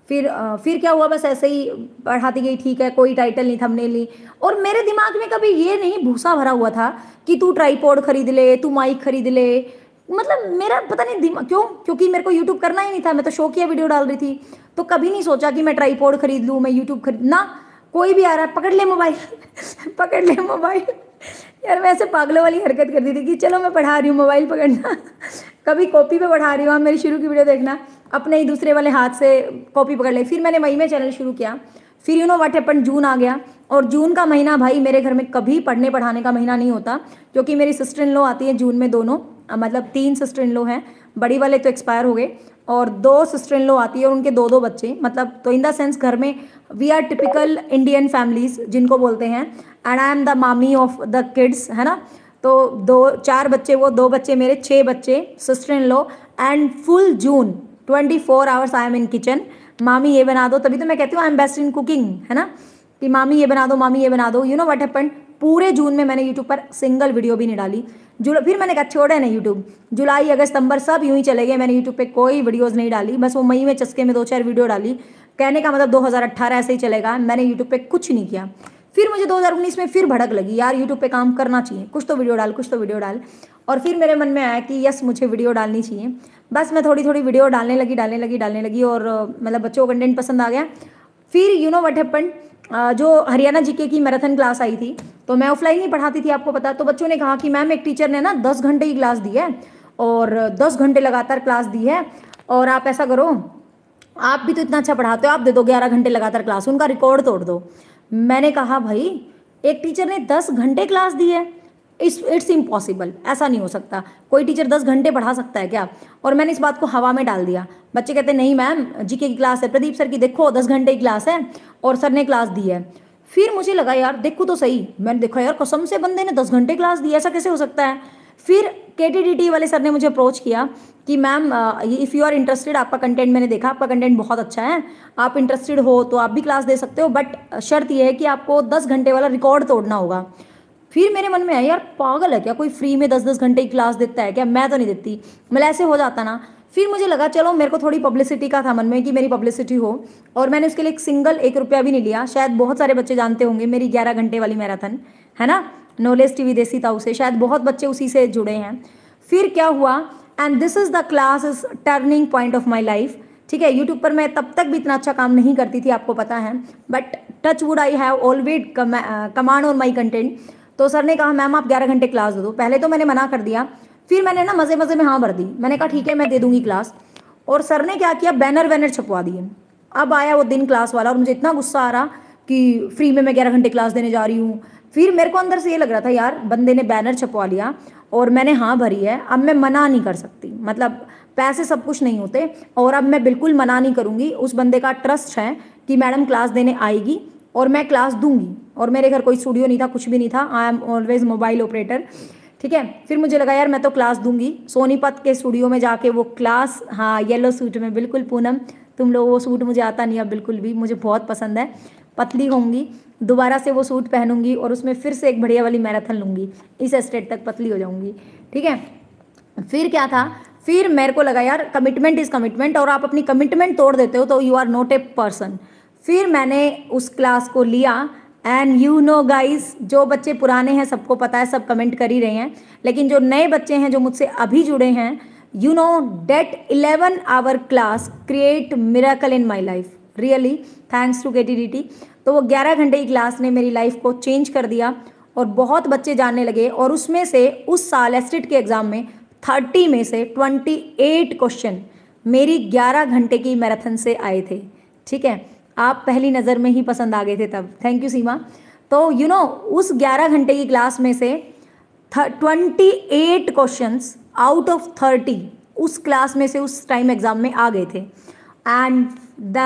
फिर फिर क्या हुआ, बस ऐसे ही पढ़ाती गई, ठीक है, कोई टाइटल नहीं थमने ली और मेरे दिमाग में कभी ये नहीं भूसा भरा हुआ था कि तू ट्राईपोड खरीद ले, तू माइक खरीद ले। मतलब मेरा पता नहीं दिमाग, क्यों? क्योंकि मेरे को यूट्यूब करना ही नहीं था, मैं तो शौकिया वीडियो डाल रही थी। तो कभी नहीं सोचा कि मैं ट्राईपोड खरीद लूँ, मैं यूट्यूब खरीद, ना, कोई भी आ रहा है, पकड़ ले मोबाइल, पकड़ ले मोबाइल। यार, मैं ऐसे पागलों वाली हरकत करती थी कि चलो मैं पढ़ा रही हूँ, मोबाइल पकड़ना। कभी कॉपी पे पढ़ा रही हूँ, आप मेरी शुरू की वीडियो देखना। अपने ही दूसरे वाले हाथ से कॉपी पकड़ ले। फिर मैंने मई में चैनल शुरू किया। फिर you know what happen June आ गया। और जून का महीना भाई मेरे घर में कभी पढ़ने पढ़ाने का महीना नहीं होता क्योंकि मेरी सिस्टर इन लो आती है जून में दोनों। मतलब तीन सिस्टर इन लो हैं। बड़ी वाले तो एक्सपायर हो गए। और दो सिस्टर इन लो आती है और उनके दो दो बच्चे। मतलब तो इन द सेंस घर में we are typical Indian families जिनको बोलते हैं। And I am the mummy of the kids है ना? तो दो, चार बच्चे, वो दो बच्चे मेरे छः बच्चे sister in law and full June twenty four hours I am in kitchen mummy ये बना दो, तभी तो मैं कहती हूँ I am best in cooking है ना? कि मामी ये बना दो मामी ये बना दो। यू नो वट हैपन पूरे जून में मैंने यूट्यूब पर सिंगल वीडियो भी नहीं डाली। जुलाई फिर मैंने कहा, छोड़े ना यूट्यूब जुलाई, अगस्त, सितंबर, सब यूँ ही चले गए। मैंने यूट्यूब पे कोई वीडियोस नहीं डाली। बस वो मई में चस्के में दो, चार वीडियो डाली। कहने का मतलब 2018 ऐसे ही चलेगा। मैंने यूट्यूब पे कुछ नहीं किया। फिर मुझे 2019 में फिर भड़क लगी, यार यूट्यूब पे काम करना चाहिए। कुछ तो वीडियो डाल, कुछ तो वीडियो डाल। और फिर मेरे मन में आया कि, यस, मुझे वीडियो डालनी चाहिए। बस मैं थोड़ी थोड़ी वीडियो डालने लगी डालने लगी डालने लगी और मतलब बच्चों को कंटेंट पसंद आ गया। फिर यू नो वट हैपन जो हरियाणा जीके की मैराथन क्लास आई थी तो मैं ऑफलाइन ही पढ़ाती थी, आपको पता। तो बच्चों ने कहा कि, मैम, एक टीचर ने ना दस घंटे की क्लास दी है और दस घंटे लगातार क्लास दी है और आप ऐसा करो, आप भी तो इतना अच्छा पढ़ाते हो, आप दे दो ग्यारह घंटे लगातार क्लास उनका रिकॉर्ड तोड़ दो। मैंने कहा, भाई, एक टीचर ने दस घंटे क्लास दी है। इट्स इट्स इम्पॉसिबल ऐसा नहीं हो सकता। कोई टीचर दस घंटे पढ़ा सकता है क्या? और मैंने इस बात को हवा में डाल दिया। बच्चे कहते, नहीं मैम, जीके की क्लास है। प्रदीप सर की देखो, दस घंटे की क्लास है और सर ने क्लास दी है। फिर मुझे लगा, यार, देखो तो सही। मैंने देखा, यार, कसम से बंदे ने दस घंटे क्लास दी ऐसा कैसे हो सकता है? फिर के वाले सर ने मुझे अप्रोच किया कि ma'am if you are interested आपका कंटेंट मैंने देखा, आपका कंटेंट बहुत अच्छा है। आप इंटरेस्टेड हो तो आप भी क्लास दे सकते हो बट शर्त यह है कि आपको दस घंटे वाला रिकॉर्ड तोड़ना होगा। फिर मेरे मन में आया, यार, पागल है क्या? कोई फ्री में दस दस घंटे की क्लास देता है क्या? मैं तो नहीं देती। मतलब ऐसे हो जाता ना। फिर मुझे लगा, चलो, मेरे को थोड़ी पब्लिसिटी का था मन में कि मेरी पब्लिसिटी हो। और मैंने उसके लिए एक सिंगल एक रुपया भी नहीं लिया। शायद बहुत सारे बच्चे जानते होंगे, मेरी ग्यारह घंटे वाली मैराथन, है ना? नॉलेज टीवी देसी था उसे शायद बहुत बच्चे उसी से जुड़े हैं। फिर क्या हुआ? And this is the class is turning point of my life ठीक है यूट्यूब पर मैं तब तक भी इतना अच्छा काम नहीं करती थी, आपको पता है। But touch would I have always command on my content तो सर ने कहा, मैम, आप ग्यारह घंटे क्लास दे दो। पहले तो मैंने मना कर दिया। फिर मैंने ना मज़े मज़े में हाँ भर दी। मैंने कहा, ठीक है, मैं दे दूँगी क्लास और सर ने क्या किया? बैनर वैनर छपवा दिए। अब आया वो दिन क्लास वाला और मुझे इतना गुस्सा आ रहा कि फ्री में मैं ग्यारह घंटे क्लास देने जा रही हूँ। फिर मेरे को अंदर से ये लग रहा था, यार, बंदे ने बैनर छपवा लिया और मैंने हाँ भरी है, अब मैं मना नहीं कर सकती। मतलब पैसे सब कुछ नहीं होते और अब मैं बिल्कुल मना नहीं करूँगी। उस बंदे का ट्रस्ट है कि मैडम क्लास देने आएगी और मैं क्लास दूँगी और मेरे घर कोई स्टूडियो नहीं था, कुछ भी नहीं था। I am always mobile operator ठीक है? फिर मुझे लगा, यार, मैं तो क्लास दूँगी। सोनीपत के स्टूडियो में जाके वो क्लास हाँ येलो सूट में, बिल्कुल पूनम, तुम लोग वो सूट मुझे आता नहीं, अब बिल्कुल भी, मुझे बहुत पसंद है। पतली होंगी। दोबारा से वो सूट पहनूँगी और उसमें फिर से एक बढ़िया वाली मैराथन लूँगी, इस स्टेट तक पतली हो जाऊँगी, ठीक है? फिर क्या था? फिर मेरे को लगा, यार कमिटमेंट इज़ कमिटमेंट और आप अपनी कमिटमेंट तोड़ देते हो तो you are not a person फिर मैंने उस क्लास को लिया एंड यू नो गाइस जो बच्चे पुराने हैं सबको पता है, सब कमेंट कर ही रहे हैं, लेकिन जो नए बच्चे हैं, जो मुझसे अभी जुड़े हैं you know that eleven hour class create miracle in my life really thanks to K T तो वो ग्यारह घंटे की क्लास ने मेरी लाइफ को चेंज कर दिया और बहुत बच्चे जानने लगे और उसमें से उस साल एस्टेट के एग्ज़ाम में थर्टी में से ट्वेंटी एट क्वेश्चन मेरी ग्यारह घंटे की मैराथन से आए थे। ठीक है? आप पहली नज़र में ही पसंद आ गए थे तब। थैंक यू सीमा तो यू you नो know, उस 11 घंटे की क्लास में से twenty eight question out of thirty उस क्लास में से उस टाइम एग्ज़ाम में आ गए थे। And the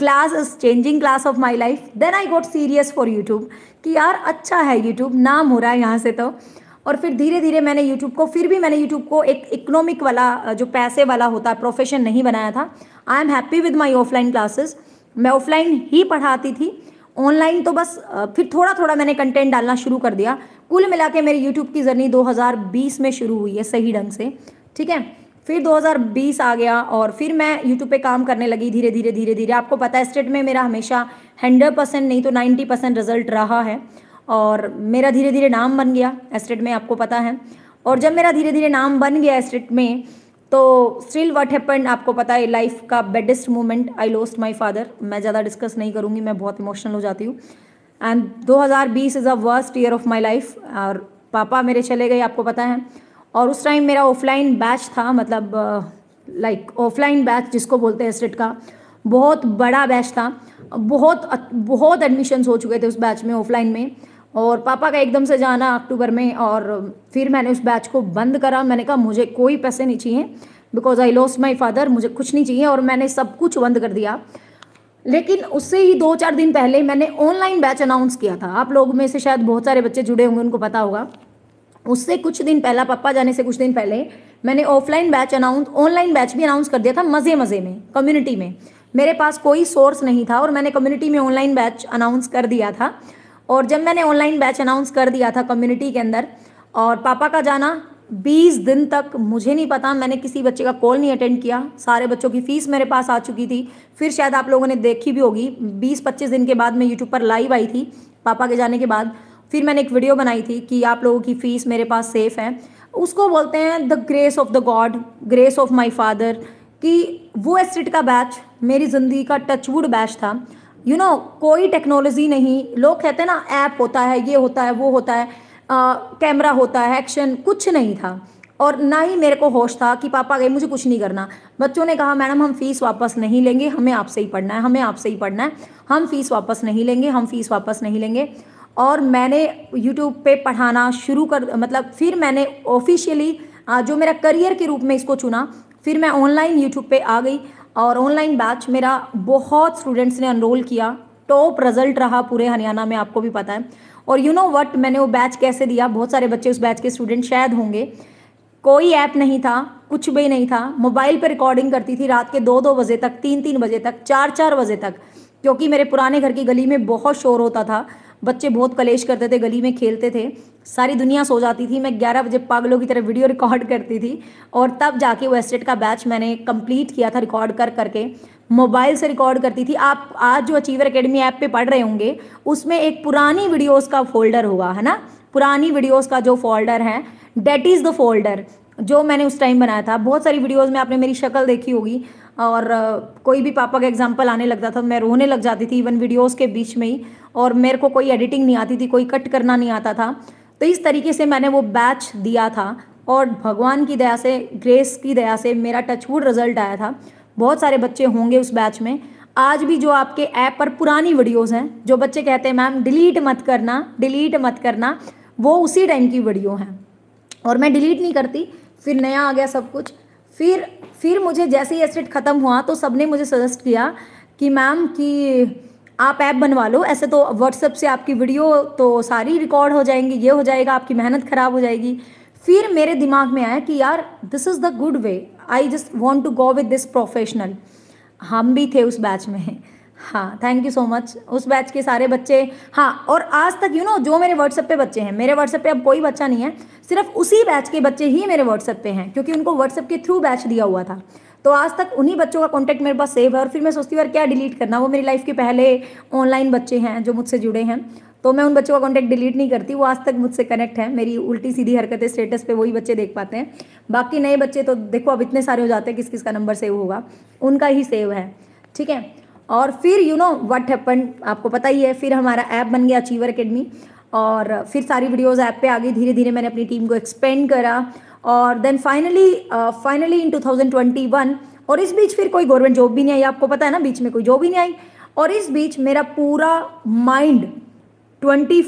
class is changing class of my life then I got serious for YouTube कि यार अच्छा है यूट्यूब नाम हो रहा है यहाँ से तो। और फिर धीरे धीरे मैंने यूट्यूब को, फिर भी मैंने यूट्यूब को एक इकोनॉमिक वाला, जो पैसे वाला होता है प्रोफेशन नहीं बनाया था। I am happy with my offline classes मैं ऑफलाइन ही पढ़ाती थी। ऑनलाइन तो बस फिर थोड़ा थोड़ा मैंने कंटेंट डालना शुरू कर दिया। कुल मिला के मेरी यूट्यूब की जर्नी 2020 में शुरू हुई है सही ढंग से। ठीक है? फिर 2020 आ गया और फिर मैं यूट्यूब पे काम करने लगी धीरे धीरे धीरे धीरे। आपको पता है, स्टेट में मेरा हमेशा हंड्रेड परसेंट नहीं तो नाइन्टी परसेंट रिज़ल्ट रहा है और मेरा धीरे धीरे नाम बन गया एस्टेट में, आपको पता है। और जब मेरा धीरे धीरे नाम बन गया एस्टेट में तो स्टिल व्हाट हैपन आपको पता है लाइफ का baddest moment I lost my father मैं ज़्यादा डिस्कस नहीं करूँगी, मैं बहुत इमोशनल हो जाती हूँ। And 2020 is a worst year of my life और पापा मेरे चले गए, आपको पता है। और उस टाइम मेरा ऑफलाइन बैच था मतलब लाइक ऑफलाइन बैच जिसको बोलते हैं स्टेट का, बहुत बड़ा बैच था। बहुत बहुत एडमिशन्स हो चुके थे उस बैच में ऑफलाइन में। और पापा का एकदम से जाना अक्टूबर में, और फिर मैंने उस बैच को बंद करा। मैंने कहा, मुझे कोई पैसे नहीं चाहिए because I lost my father मुझे कुछ नहीं चाहिए। और मैंने सब कुछ बंद कर दिया। लेकिन उससे ही दो चार दिन पहले मैंने ऑनलाइन बैच अनाउंस किया था। आप लोग में से शायद बहुत सारे बच्चे जुड़े होंगे, उनको पता होगा। उससे कुछ दिन पहला, पापा जाने से कुछ दिन पहले, मैंने offline batch announce online batch भी अनाउंस कर दिया था मज़े मज़े में कम्युनिटी में। मेरे पास कोई सोर्स नहीं था और मैंने कम्युनिटी में ऑनलाइन बैच अनाउंस कर दिया था। और जब मैंने ऑनलाइन बैच अनाउंस कर दिया था कम्युनिटी के अंदर, और पापा का जाना, बीस दिन तक मुझे नहीं पता, मैंने किसी बच्चे का कॉल नहीं अटेंड किया। सारे बच्चों की फ़ीस मेरे पास आ चुकी थी। फिर शायद आप लोगों ने देखी भी होगी, बीस पच्चीस दिन के बाद मैं यूट्यूब पर लाइव आई थी, पापा के जाने के बाद। फिर मैंने एक वीडियो बनाई थी कि आप लोगों की फ़ीस मेरे पास सेफ़ है। उसको बोलते हैं the grace of the God grace of my father कि वो एस्टेट का बैच मेरी ज़िंदगी का टचवुड बैच था। यू you नो know, कोई टेक्नोलॉजी नहीं। लोग कहते हैं ना ऐप होता है ये होता है वो होता है कैमरा होता है एक्शन कुछ नहीं था। और ना ही मेरे को होश था कि पापा गए मुझे कुछ नहीं करना। बच्चों ने कहा मैडम हम फ़ीस वापस नहीं लेंगे हमें आपसे ही पढ़ना है हमें आपसे ही पढ़ना है। हम फ़ीस वापस नहीं लेंगे हम फ़ीस वापस नहीं लेंगे। और मैंने यूट्यूब पे पढ़ाना शुरू कर मतलब फिर मैंने ऑफिशियली जो मेरा करियर के रूप में इसको चुना, फिर मैं ऑनलाइन यूट्यूब पे आ गई और ऑनलाइन बैच मेरा बहुत स्टूडेंट्स ने अनरोल किया। टॉप रिज़ल्ट रहा पूरे हरियाणा में, आपको भी पता है। और यू नो वट मैंने वो बैच कैसे दिया? बहुत सारे बच्चे उस बैच के स्टूडेंट शायद होंगे। कोई ऐप नहीं था, कुछ भी नहीं था। मोबाइल पर रिकॉर्डिंग करती थी रात के दो दो बजे तक, तीन तीन बजे तक, चार चार बजे तक। क्योंकि मेरे पुराने घर की गली में बहुत शोर होता था। बच्चे बहुत कलेश करते थे, गली में खेलते थे। सारी दुनिया सो जाती थी। मैं ग्यारह बजे पागलों की तरह वीडियो रिकॉर्ड करती थी और तब जाके वो एस्टेट का बैच मैंने कंप्लीट किया था रिकॉर्ड कर, करके। मोबाइल से रिकॉर्ड करती थी। आप आज जो अचीवर अकेडमी ऐप पे पढ़ रहे होंगे, उसमें एक पुरानी वीडियोस का फोल्डर होगा, है ना? पुरानी वीडियोस का जो फोल्डर है डेट इज़ द फोल्डर जो मैंने उस टाइम बनाया था। बहुत सारी वीडियोज़ में आपने मेरी शक्ल देखी होगी। और कोई भी पापा का एग्ज़ाम्पल आने लगता था मैं रोने लग जाती थी इवन वीडियोज़ के बीच में ही और मेरे को कोई एडिटिंग नहीं आती थी, कोई कट करना नहीं आता था। तो इस तरीके से मैंने वो बैच दिया था और भगवान की दया से ग्रेस की दया से मेरा टचवुड रिज़ल्ट आया था। बहुत सारे बच्चे होंगे उस बैच में। आज भी जो आपके ऐप पर पुरानी वीडियोस हैं, जो बच्चे कहते हैं, मैम डिलीट मत करना डिलीट मत करना, वो उसी टाइम की वीडियो हैं। और मैं डिलीट नहीं करती, फिर नया आ गया सब कुछ। फिर फिर मुझे जैसे ही एसेट ख़त्म हुआ तो सबने मुझे सजेस्ट किया कि मैम कि आप ऐप बनवा लो। ऐसे तो व्हाट्सएप से आपकी वीडियो तो सारी रिकॉर्ड हो जाएँगी, ये हो जाएगा, आपकी मेहनत ख़राब हो जाएगी। फिर मेरे दिमाग में आया कि यार this is the good way I just want to go with this professional हम भी थे उस बैच में। हाँ थैंक यू सो मच उस बैच के सारे बच्चे हाँ और आज तक यू नो जो मेरे व्हाट्सएप पे बच्चे हैं, मेरे व्हाट्सएप पे अब कोई बच्चा नहीं है, सिर्फ़ उसी बैच के बच्चे ही मेरे व्हाट्सएप पे हैं, क्योंकि उनको व्हाट्सएप के थ्रू बैच दिया हुआ था। तो आज तक उन्हीं बच्चों का कॉन्टैक्ट मेरे पास सेव है, और फिर मैं सोचती हूँ, यार, क्या डिलीट करना? वो मेरी लाइफ के पहले ऑनलाइन बच्चे हैं, जो मुझसे जुड़े हैं। तो मैं उन बच्चों का कॉन्टैक्ट डिलीट नहीं करती, वो आज तक मुझसे कनेक्ट है। मेरी उल्टी सीधी हरकतें स्टेटस पे वही बच्चे देख पाते हैं। बाकी नए बच्चे तो देखो, अब इतने सारे हो जाते हैं किस किस का नंबर सेव होगा? उनका ही सेव है, ठीक है? और फिर यू नो वट हैपन आपको पता ही है, फिर हमारा ऐप बन गया अचीवर अकेडमी और फिर सारी वीडियोज़ ऐप पे आ गई धीरे धीरे मैंने अपनी टीम को एक्सपेंड करा और देन फाइनली फाइनली इन 2021 और इस बीच फिर कोई गवर्नमेंट जॉब भी नहीं आई, आपको पता है ना, बीच में कोई जॉब ही नहीं आई और इस बीच मेरा पूरा mind twenty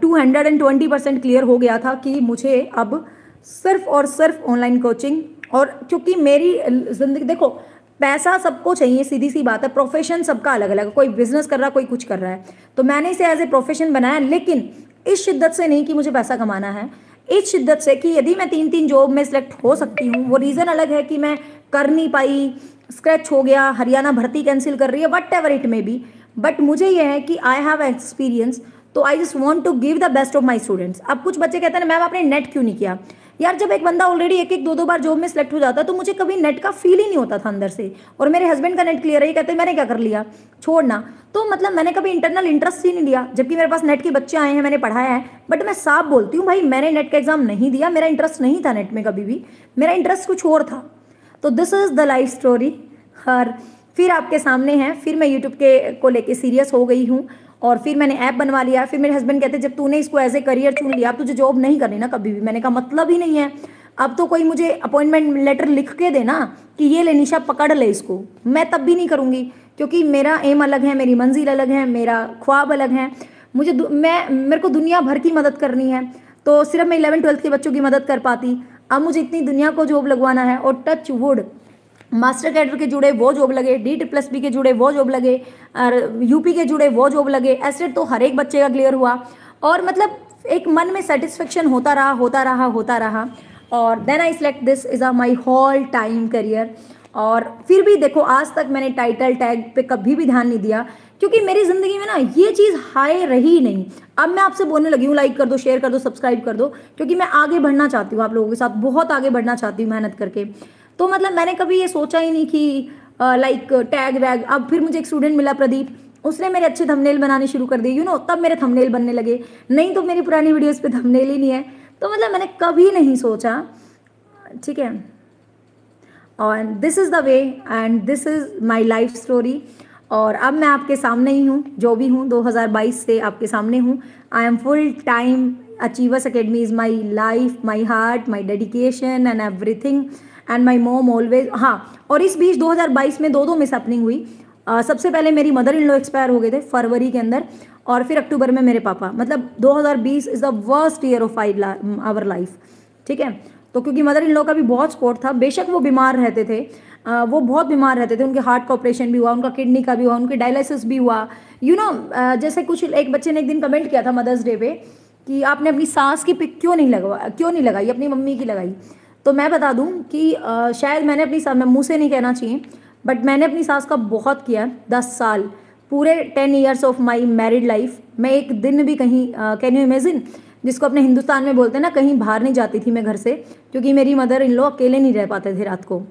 two hundred and twenty percent clear हो गया था कि मुझे अब सिर्फ़ और सिर्फ़ ऑनलाइन कोचिंग और क्योंकि मेरी ज़िंदगी, देखो पैसा सबको चाहिए सीधी सी बात है प्रोफेशन सबका अलग अलग कोई बिज़नेस कर रहा है, कोई कुछ कर रहा है। तो मैंने इसे एज ए प्रोफेशन बनाया, लेकिन इस शिद्दत से नहीं कि मुझे पैसा कमाना है। इस शिद्दत से कि यदि मैं तीन तीन जॉब में सिलेक्ट हो सकती हूँ, वो रीज़न अलग है कि मैं कर नहीं पाई स्क्रैच हो गया, हरियाणा भर्ती कैंसिल कर रही है whatever it may be but मुझे यह है कि आई हैव एक्सपीरियंस तो I just want to give the best of my students अब कुछ बच्चे कहते हैं मैम, आपने नेट क्यों नहीं किया? यार, जब एक बंदा ऑलरेडी एक एक दो दो बार जॉब में सेलेक्ट हो जाता तो मुझे कभी नेट का फील ही नहीं होता था अंदर से। और मेरे हस्बैंड का नेट क्लियर है कहते मैंने क्या कर लिया? छोड़ना तो मतलब मैंने कभी इंटरनल इंटरेस्ट ही नहीं लिया, जबकि मेरे पास नेट के बच्चे आए हैं, मैंने पढ़ाया है। बट मैं साफ़ बोलती हूँ, भाई, मैंने नेट का एग्ज़ाम नहीं दिया, मेरा इंटरेस्ट नहीं था नेट में कभी भी। मेरा इंटरेस्ट कुछ और था। तो this is the life story her, फिर आपके सामने है, फिर मैं यूट्यूब के, को लेके सीरियस हो गई हूँ। और फिर मैंने ऐप बनवा लिया। फिर मेरे हस्बैंड कहते, जब तूने इसको एज ए करियर चुन लिया, अब तुझे जॉब नहीं करनी ना कभी भी। मैंने कहा मतलब ही नहीं है। अब तो कोई मुझे अपॉइंटमेंट लेटर लिख के देना कि ये ले, निशा, पकड़ ले इसको। मैं तब भी नहीं करूँगी, क्योंकि मेरा एम अलग है, मेरी मंजिल अलग है, मेरा ख्वाब अलग है। मुझे मैं, मेरे को दुनिया भर की मदद करनी है तो सिर्फ़ मैं इलेवन ट्वेल्थ के बच्चों की मदद कर पाती। अब मुझे इतनी दुनिया को जॉब लगवाना है और टच वुड मास्टर कैडर के जुड़े वो जॉब लगे, डी टी प्लस बी के जुड़े वो जॉब लगे, और यूपी के जुड़े वो जॉब लगे, ऐसे तो हर एक बच्चे का क्लियर हुआ। और मतलब एक मन में सेटिस्फेक्शन होता रहा होता रहा होता रहा। और then I select this is a my whole time career और फिर भी देखो, आज तक मैंने टाइटल टैग पे कभी भी ध्यान नहीं दिया, क्योंकि मेरी ज़िंदगी में ना ये चीज़ हाई रही नहीं। अब मैं आपसे बोलने लगी हूँ लाइक कर दो शेयर कर दो सब्सक्राइब कर दो, क्योंकि मैं आगे बढ़ना चाहती हूँ आप लोगों के साथ, बहुत आगे बढ़ना चाहती हूँ मेहनत करके। तो मतलब मैंने कभी ये सोचा ही नहीं कि लाइक टैग वैग। अब फिर मुझे एक स्टूडेंट मिला प्रदीप। उसने मेरे अच्छे थंबनेल बनाने शुरू कर दिए। यू नो तब मेरे थंबनेल बनने लगे। नहीं तो मेरी पुरानी वीडियोस पे थंबनेल ही नहीं है। तो मतलब मैंने कभी नहीं सोचा। ठीक है। और this is the way and this is my life story और अब मैं आपके सामने ही हूँ, जो भी हूँ 2022 से आपके सामने हूँ। I am full time achievers academy is my life my heart my dedication and everything and my mom always हाँ और इस बीच 2022 में दो दो मिस अपनिंग हुई। uh, सबसे पहले मेरी मदर इन लो एक्सपायर हो गए थे फरवरी के अंदर और फिर अक्टूबर में मेरे पापा। मतलब 2020 is the worst year of I our life ठीक है? तो क्योंकि मदर इन लॉ का भी बहुत सपोर्ट था बेशक वो बीमार रहते थे वो बहुत बीमार रहते थे उनके हार्ट का ऑपरेशन भी हुआ उनका किडनी का भी हुआ उनके डायलिसिस भी हुआ। यू you नो know, जैसे कुछ एक बच्चे ने एक दिन कमेंट किया था मदर्स डे पे कि आपने अपनी सास की पिक क्यों नहीं लगवा क्यों नहीं लगाई अपनी मम्मी की लगाई? तो मैं बता दूँ कि आ, शायद मैंने अपनी सास मुँह से नहीं कहना चाहिए बट मैंने अपनी सास का बहुत किया दस साल। पूरे ten years of my married life मैं एक दिन भी कहीं कैन यू इमेजिन जिसको अपने हिंदुस्तान में बोलते हैं ना कहीं बाहर नहीं जाती थी मैं घर से क्योंकि मेरी मदर इन लोग अकेले नहीं रह पाते थे रात को।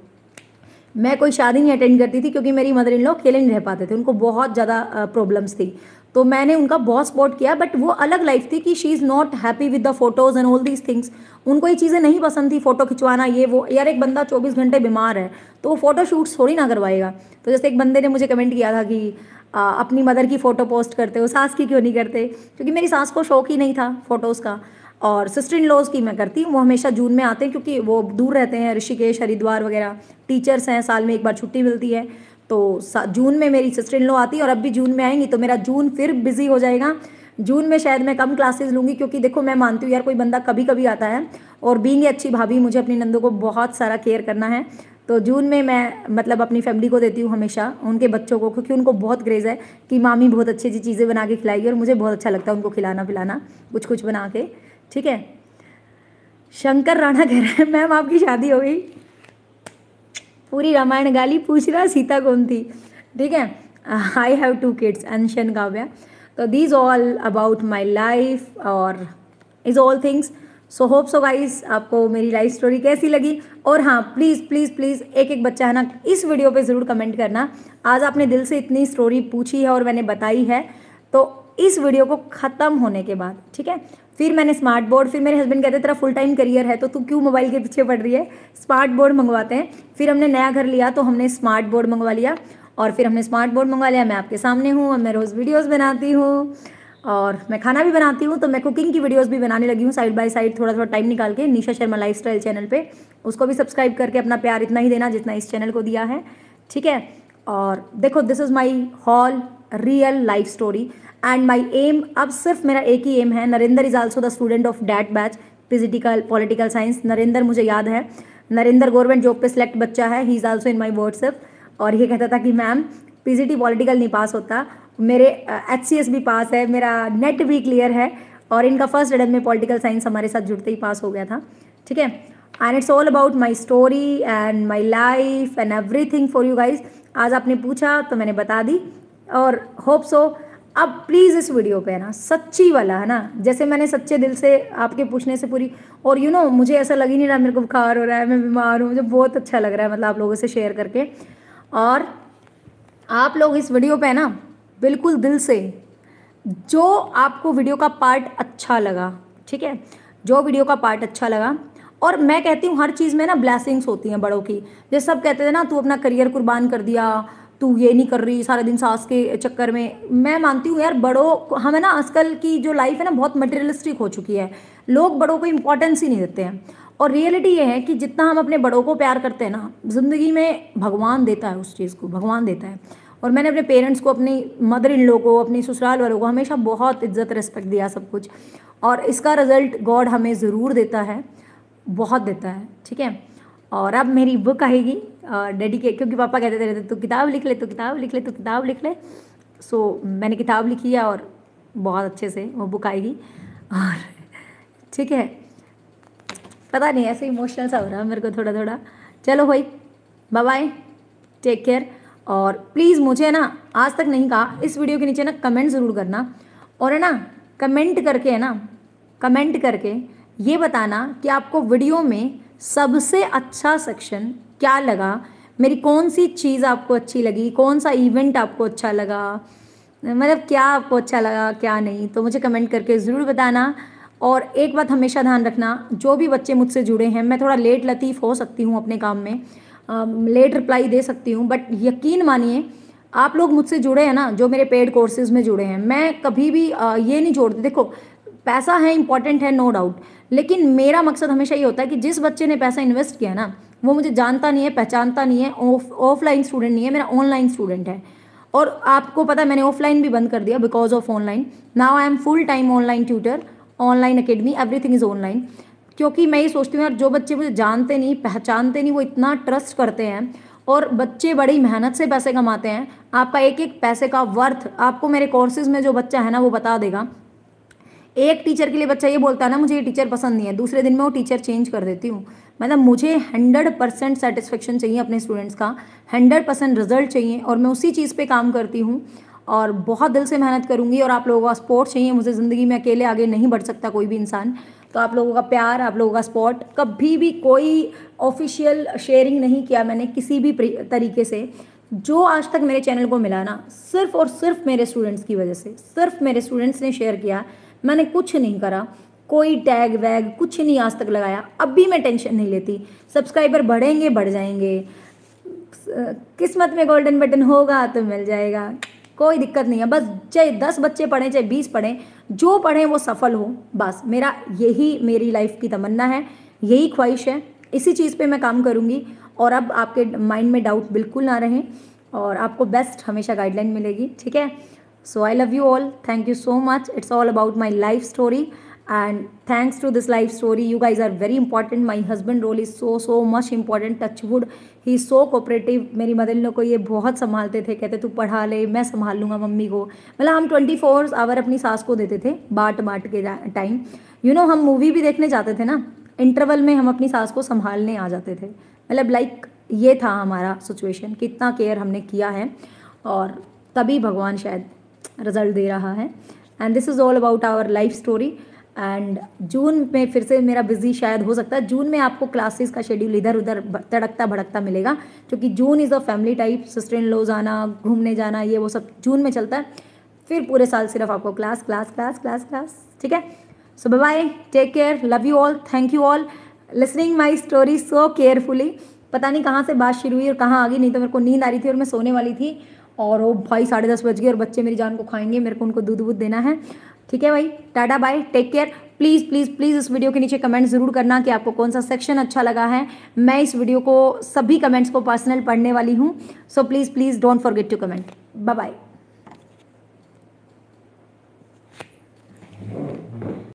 मैं कोई शादी नहीं अटेंड करती थी क्योंकि मेरी मदर इन लोग अकेले नहीं रह पाते थे उनको बहुत ज़्यादा प्रॉब्लम्स थी। तो मैंने उनका बहुत सपोर्ट किया बट वो अलग लाइफ थी कि she is not happy with the photos and all these things उनको ये चीज़ें नहीं पसंद थी फ़ोटो खिंचवाना ये वो यार एक बंदा चौबीस घंटे बीमार है तो वो फ़ोटो शूट्स थोड़ी ना करवाएगा। तो जैसे एक बंदे ने मुझे कमेंट किया था कि आ, अपनी मदर की फ़ोटो पोस्ट करते हो सास की क्यों नहीं करते? क्योंकि मेरी सास को शौक ही नहीं था फ़ोटोज़ का। और सिस्टर इन लॉज की मैं करती हूँ वो हमेशा जून में आते हैं क्योंकि वो दूर रहते हैं ऋषिकेश हरिद्वार वगैरह। टीचर्स हैं साल में एक बार छुट्टी मिलती है। तो जून में मेरी सिस्टर इन लॉ आती है और अब भी जून में आएँगी तो मेरा जून फिर बिज़ी हो जाएगा। जून में शायद मैं कम क्लासेस लूँगी, क्योंकि देखो मैं मानती हूँ यार, कोई बंदा कभी कभी आता है और बींग अच्छी भाभी, मुझे अपनी नंदों को बहुत सारा केयर करना है। तो जून में मैं मतलब अपनी फैमिली को देती हूँ हमेशा, उनके बच्चों को, क्योंकि उनको बहुत क्रेज़ है कि मामी बहुत अच्छी अच्छी चीज़ें बना के खिलाएगी और मुझे बहुत अच्छा लगता है उनको खिलाना पिलाना कुछ कुछ बना के, ठीक है? शंकर राणा कह रहे हैं, मैम, आपकी शादी हो गई। पूरी रामायण गाली पूछ रहा सीता कौन थी? ठीक है? आई हैव टू किड्स अनशन काव्या तो these all about my life और is all things so hope so guys आपको मेरी लाइफ स्टोरी कैसी लगी? और हाँ प्लीज़ प्लीज़ प्लीज़ एक एक बच्चा है ना, इस वीडियो पे ज़रूर कमेंट करना। आज आपने दिल से इतनी स्टोरी पूछी है और मैंने बताई है तो इस वीडियो को ख़त्म होने के बाद, ठीक है? फिर मैंने स्मार्ट बोर्ड फिर मेरे हस्बैंड कहते तेरा फुल टाइम करियर है तो तू क्यों मोबाइल के पीछे पड़ रही है? स्मार्ट बोर्ड मंगवाते हैं। फिर हमने नया घर लिया तो हमने स्मार्ट बोर्ड मंगवा लिया। और फिर हमने स्मार्ट बोर्ड मंगवा लिया, मैं आपके सामने हूँ और मैं रोज़ वीडियोज़ बनाती हूँ। और मैं खाना भी बनाती हूँ तो मैं कुकिंग की वीडियोस भी बनाने लगी हूँ साइड बाय साइड थोड़ा थोड़ा टाइम निकाल के निशा शर्मा लाइफस्टाइल चैनल पे। उसको भी सब्सक्राइब करके अपना प्यार इतना ही देना जितना इस चैनल को दिया है। ठीक है? और देखो this is my whole real life story and my aim अब सिर्फ़ मेरा एक ही एम है, Narendra is also the student of that batch physical political science Narendra, मुझे याद है, नरेंद्र गवर्नमेंट जॉब पे सिलेक्ट बच्चा है ही is also in my WhatsApp और ये कहता था कि मैम पीजीटी पॉलिटिकल नहीं पास होता। मेरे एच सी एस भी पास है, मेरा नेट भी क्लियर है, और इनका फ़र्स्ट अटेम्प्ट में पॉलिटिकल साइंस हमारे साथ जुड़ते ही पास हो गया था। ठीक है? And it's all about my story and my life and every thing for you guys आज आपने पूछा तो मैंने बता दी। और होप सो अब प्लीज़ इस वीडियो पे है ना सच्ची वाला है ना? जैसे मैंने सच्चे दिल से आपके पूछने से पूरी और यू you नो know, मुझे ऐसा लग ही नहीं रहा मेरे को बुखार हो रहा है मैं बीमार हूँ मुझे बहुत अच्छा लग रहा है मतलब आप लोगों से शेयर करके। और आप लोग इस वीडियो पे है ना बिल्कुल दिल से जो आपको वीडियो का पार्ट अच्छा लगा ठीक है? जो वीडियो का पार्ट अच्छा लगा और मैं कहती हूँ हर चीज़ में ना ब्लैसिंग्स होती हैं बड़ों की। जैसे सब कहते थे ना तू अपना करियर कुर्बान कर दिया तू ये नहीं कर रही, सारे दिन सास के चक्कर में। मैं मानती हूँ यार, बड़ों हमें ना आजकल की जो लाइफ है ना, बहुत मटेरियलिस्टिक हो चुकी है। लोग बड़ों को इम्पोर्टेंस ही नहीं देते हैं। और रियलिटी ये है कि जितना हम अपने बड़ों को प्यार करते हैं ना, ज़िंदगी में भगवान देता है उस चीज़ को, भगवान देता है। और मैंने अपने पेरेंट्स को, अपनी मदर इन लोगों को, अपनी ससुराल वालों को हमेशा बहुत इज़्ज़त रिस्पेक्ट दिया सब कुछ। और इसका रिज़ल्ट गॉड हमें ज़रूर देता है, बहुत देता है, ठीक है? और अब मेरी बुक आएगी। डेडिकेट क्योंकि पापा कहते रहते तो किताब लिख ले तो किताब लिख ले तो किताब लिख ले। सो so, मैंने किताब लिखी है और बहुत अच्छे से वो बुक आएगी। और ठीक है। पता नहीं ऐसे इमोशनल सा हो रहा है मेरे को थोड़ा थोड़ा चलो भाई बाय टेक केयर और प्लीज़ मुझे ना आज तक नहीं कहा इस वीडियो के नीचे ना कमेंट ज़रूर करना। और है ना कमेंट करके है ना कमेंट करके ये बताना कि आपको वीडियो में सबसे अच्छा सेक्शन क्या लगा? मेरी कौन सी चीज़ आपको अच्छी लगी? कौन सा इवेंट आपको अच्छा लगा? मतलब क्या आपको अच्छा लगा क्या नहीं? तो मुझे कमेंट करके ज़रूर बताना। और एक बात हमेशा ध्यान रखना जो भी बच्चे मुझसे जुड़े हैं मैं थोड़ा लेट लतीफ़ हो सकती हूँ अपने काम में। लेट रिप्लाई दे सकती हूँ बट यकीन मानिए आप लोग मुझसे जुड़े हैं ना जो मेरे पेड कोर्सेज में जुड़े हैं मैं कभी भी आ, ये नहीं जोड़ती देखो पैसा है इंपॉर्टेंट है नो डाउट लेकिन मेरा मकसद हमेशा ये होता है कि जिस बच्चे ने पैसा इन्वेस्ट किया ना वो मुझे जानता नहीं है, पहचानता नहीं है ऑफलाइन स्टूडेंट नहीं है, मेरा ऑनलाइन स्टूडेंट है। और आपको पता है, मैंने ऑफलाइन भी बंद कर दिया because of online now I am full time online tutor online academy everything is online क्योंकि मैं ये सोचती हूँ यार, जो बच्चे मुझे जानते नहीं, पहचानते नहीं, वो इतना ट्रस्ट करते हैं और बच्चे बड़ी मेहनत से पैसे कमाते हैं। आपका एक एक पैसे का वर्थ आपको मेरे कोर्सेज में जो बच्चा है ना, वो बता देगा। एक टीचर के लिए बच्चा ये बोलता है ना, मुझे ये टीचर पसंद नहीं है। दूसरे दिन में वो टीचर चेंज कर देती हूँ। मतलब मुझे हंड्रेड परसेंट सेटिस्फेक्शन चाहिए अपने स्टूडेंट्स का, हंड्रेड परसेंट रिज़ल्ट चाहिए और मैं उसी चीज़ पे काम करती हूँ और बहुत दिल से मेहनत करूँगी और आप लोगों का सपोर्ट चाहिए। मुझे ज़िंदगी में अकेले आगे नहीं बढ़ सकता कोई भी इंसान। तो आप लोगों का प्यार, आप लोगों का सपोर्ट कभी भी कोई ऑफिशियल शेयरिंग नहीं किया मैंने किसी भी तरीके से। जो आज तक मेरे चैनल को मिला ना, सिर्फ़ और सिर्फ़ मेरे स्टूडेंट्स की वजह से, सिर्फ़ मेरे स्टूडेंट्स ने शेयर किया, मैंने कुछ नहीं करा। कोई टैग वैग कुछ नहीं आज तक लगाया। अब भी मैं टेंशन नहीं लेती। सब्सक्राइबर बढ़ेंगे, बढ़ जाएँगे। किस्मत में गोल्डन बटन होगा तो मिल जाएगा। कोई दिक्कत नहीं है। बस चाहे दस बच्चे पढ़ें, चाहे बीस पढ़ें, जो पढ़ें वो सफल हो। बस मेरा यही, मेरी लाइफ की तमन्ना है। यही ख्वाहिश है। इसी चीज़ पे मैं काम करूँगी। और अब आपके माइंड में डाउट बिल्कुल ना रहें। और आपको बेस्ट हमेशा गाइडलाइन मिलेगी। ठीक है? So I love you all thank you so much it's all about my life story and thanks to this life story, you guys are very important. My husband role is so so much important. Touchwood ही so cooperative मेरी mother इन को ये बहुत संभालते थे. कहते, तू पढ़ा ले, मैं संभाल लूँगा मम्मी को. मतलब हम ट्वेंटी फोर आवर अपनी सास को देते थे बाट बाट के टाइम यू नो हम मूवी भी देखने जाते थे ना इंटरवल में हम अपनी सास को संभालने आ जाते थे. मतलब लाइक ये था हमारा सिचुएशन कितना केयर हमने किया है. और तभी भगवान शायद रिज़ल्ट दे रहा है. And this is all about our life story and June में फिर से मेरा बिज़ी शायद हो सकता है। जून में आपको क्लासेस का शेड्यूल इधर उधर तड़कता भड़कता मिलेगा, क्योंकि June is a family type sister in law जाना, घूमने जाना, ये वो सब जून में चलता है। फिर पूरे साल सिर्फ़ आपको class class class class class ठीक है? So bye take care love you all thank you all listening my story so carefully पता नहीं कहाँ से बात शुरू हुई और कहाँ आ गई नहीं तो मेरे को नींद आ रही थी और मैं सोने वाली थी। और वो भाई साढ़े दस बज गए और बच्चे मेरी जान को खाएँगे, मेरे को उनको दूध वूध देना है। ठीक है भाई? Tata bye take care please please please इस वीडियो के नीचे कमेंट ज़रूर करना कि आपको कौन सा सेक्शन अच्छा लगा है। मैं इस वीडियो को सभी कमेंट्स को पर्सनल पढ़ने वाली हूँ। So please please don't forget to comment bye